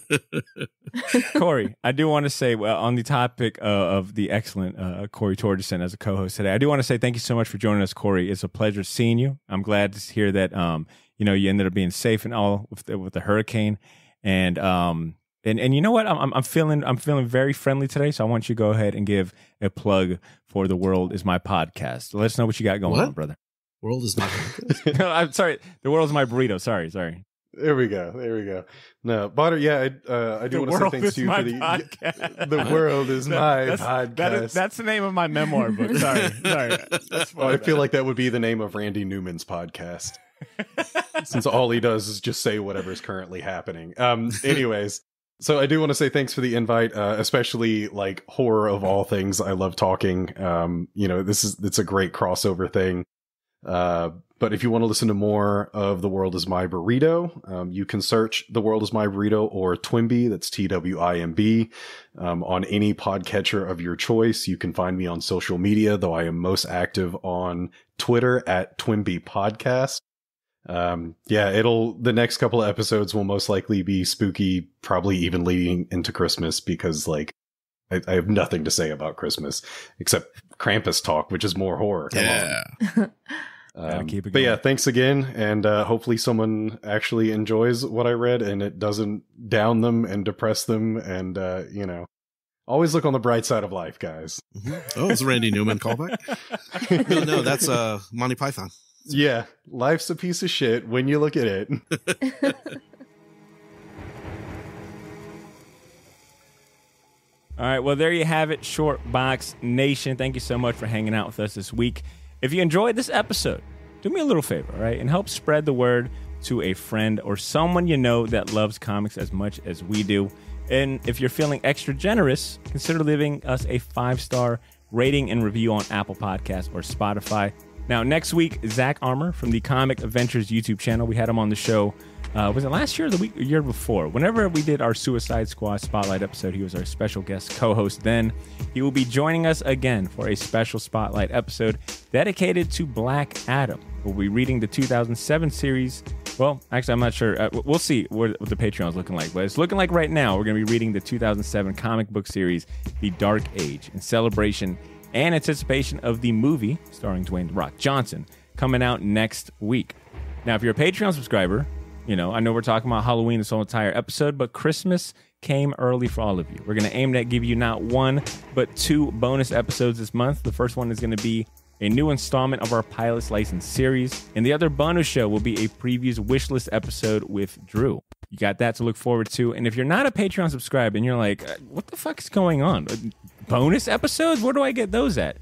Kory, I do want to say well, on the topic uh, of the excellent uh, Kory Torjussen as a co-host today, I do want to say thank you so much for joining us, Kory. It's a pleasure seeing you. I'm glad to hear that um, you know you ended up being safe and all with the, with the hurricane, and um, and and you know what? I'm I'm- feeling I'm feeling very friendly today. So I want you to go ahead and give a plug for the world is my podcast. Let us know what you got going What? on, brother. World is not. no, I'm sorry. The world is my burrito. Sorry, sorry. There we go. There we go. No, Badr, yeah, I, uh, I do want to say thanks to you for the podcast. The world is my that's, podcast. that is- that's the name of my memoir book. Sorry, sorry. Oh, I feel like that would be the name of Randy Newman's podcast. Since all he does is just say whatever's currently happening. Um, anyways, so I do want to say thanks for the invite, uh, especially like horror of all things. I love talking. Um, you know, this is it's a great crossover thing. Uh, but if you want to listen to more of The World is My Burrito, um, you can search The World is My Burrito or Twimby, that's T W I M B, um, on any podcatcher of your choice. You can find me on social media, though I am most active on Twitter at Twimby Podcast. Um, yeah, it'll, the next couple of episodes will most likely be spooky, probably even leading into Christmas because like, I, I have nothing to say about Christmas except Krampus talk, which is more horror. Come yeah. Gotta Um, keep it but yeah, thanks again, and uh, hopefully someone actually enjoys what I read and it doesn't down them and depress them, and uh, you know, always look on the bright side of life, guys. Oh, it's a Randy Newman callback. no, no, that's uh Monty Python. Yeah, life's a piece of shit when you look at it. All right, well, there you have it, Short Box Nation. Thank you so much for hanging out with us this week. If you enjoyed this episode, do me a little favor, all right, and help spread the word to a friend or someone you know that loves comics as much as we do. And if you're feeling extra generous, consider leaving us a five star rating and review on Apple Podcasts or Spotify. Now, next week, Zach Armour from the Comic Adventures YouTube channel. We had him on the show. Uh, was it last year or the week, year before? Whenever we did our Suicide Squad Spotlight episode, he was our special guest co host then. He will be joining us again for a special Spotlight episode dedicated to Black Adam. We'll be reading the 2007 series. Well, actually, I'm not sure. Uh, we'll see what, what the Patreon is looking like. But it's looking like right now we're going to be reading the 2007 comic book series, The Dark Age, in celebration and anticipation of the movie starring Dwayne Rock Johnson coming out next week. Now, if you're a Patreon subscriber, you know, I know we're talking about Halloween this whole entire episode, but Christmas came early for all of you. We're going to aim to give you not one, but two bonus episodes this month. The first one is going to be a new installment of our Pilot's License series, and the other bonus show will be a previews wishlist episode with Drew. You got that to look forward to. And if you're not a Patreon subscriber and you're like, uh, what the fuck is going on? Bonus episodes? Where do I get those at?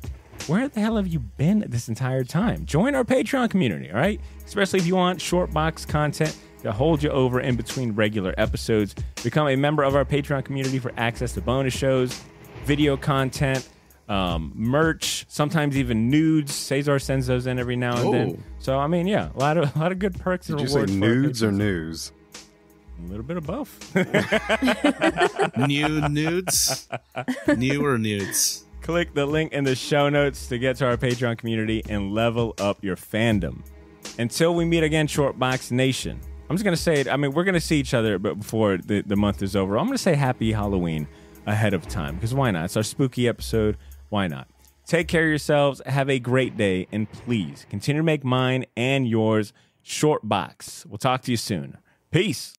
Where the hell have you been this entire time? Join our Patreon community, all right? Especially if you want short box content to hold you over in between regular episodes. Become a member of our Patreon community for access to bonus shows, video content, um, merch, sometimes even nudes. Cesar sends those in every now and Oh. then. So I mean, yeah, a lot of a lot of good perks Did and you say rewards. our nudes or news? A little bit of both. New nudes, newer nudes. Click the link in the show notes to get to our Patreon community and level up your fandom. Until we meet again, Shortbox Nation. I'm just gonna say it. I mean, we're gonna see each other, but before the, the month is over, I'm gonna say Happy Halloween ahead of time because why not? It's our spooky episode. Why not? Take care of yourselves. Have a great day, and please continue to make mine and yours Shortbox. We'll talk to you soon. Peace.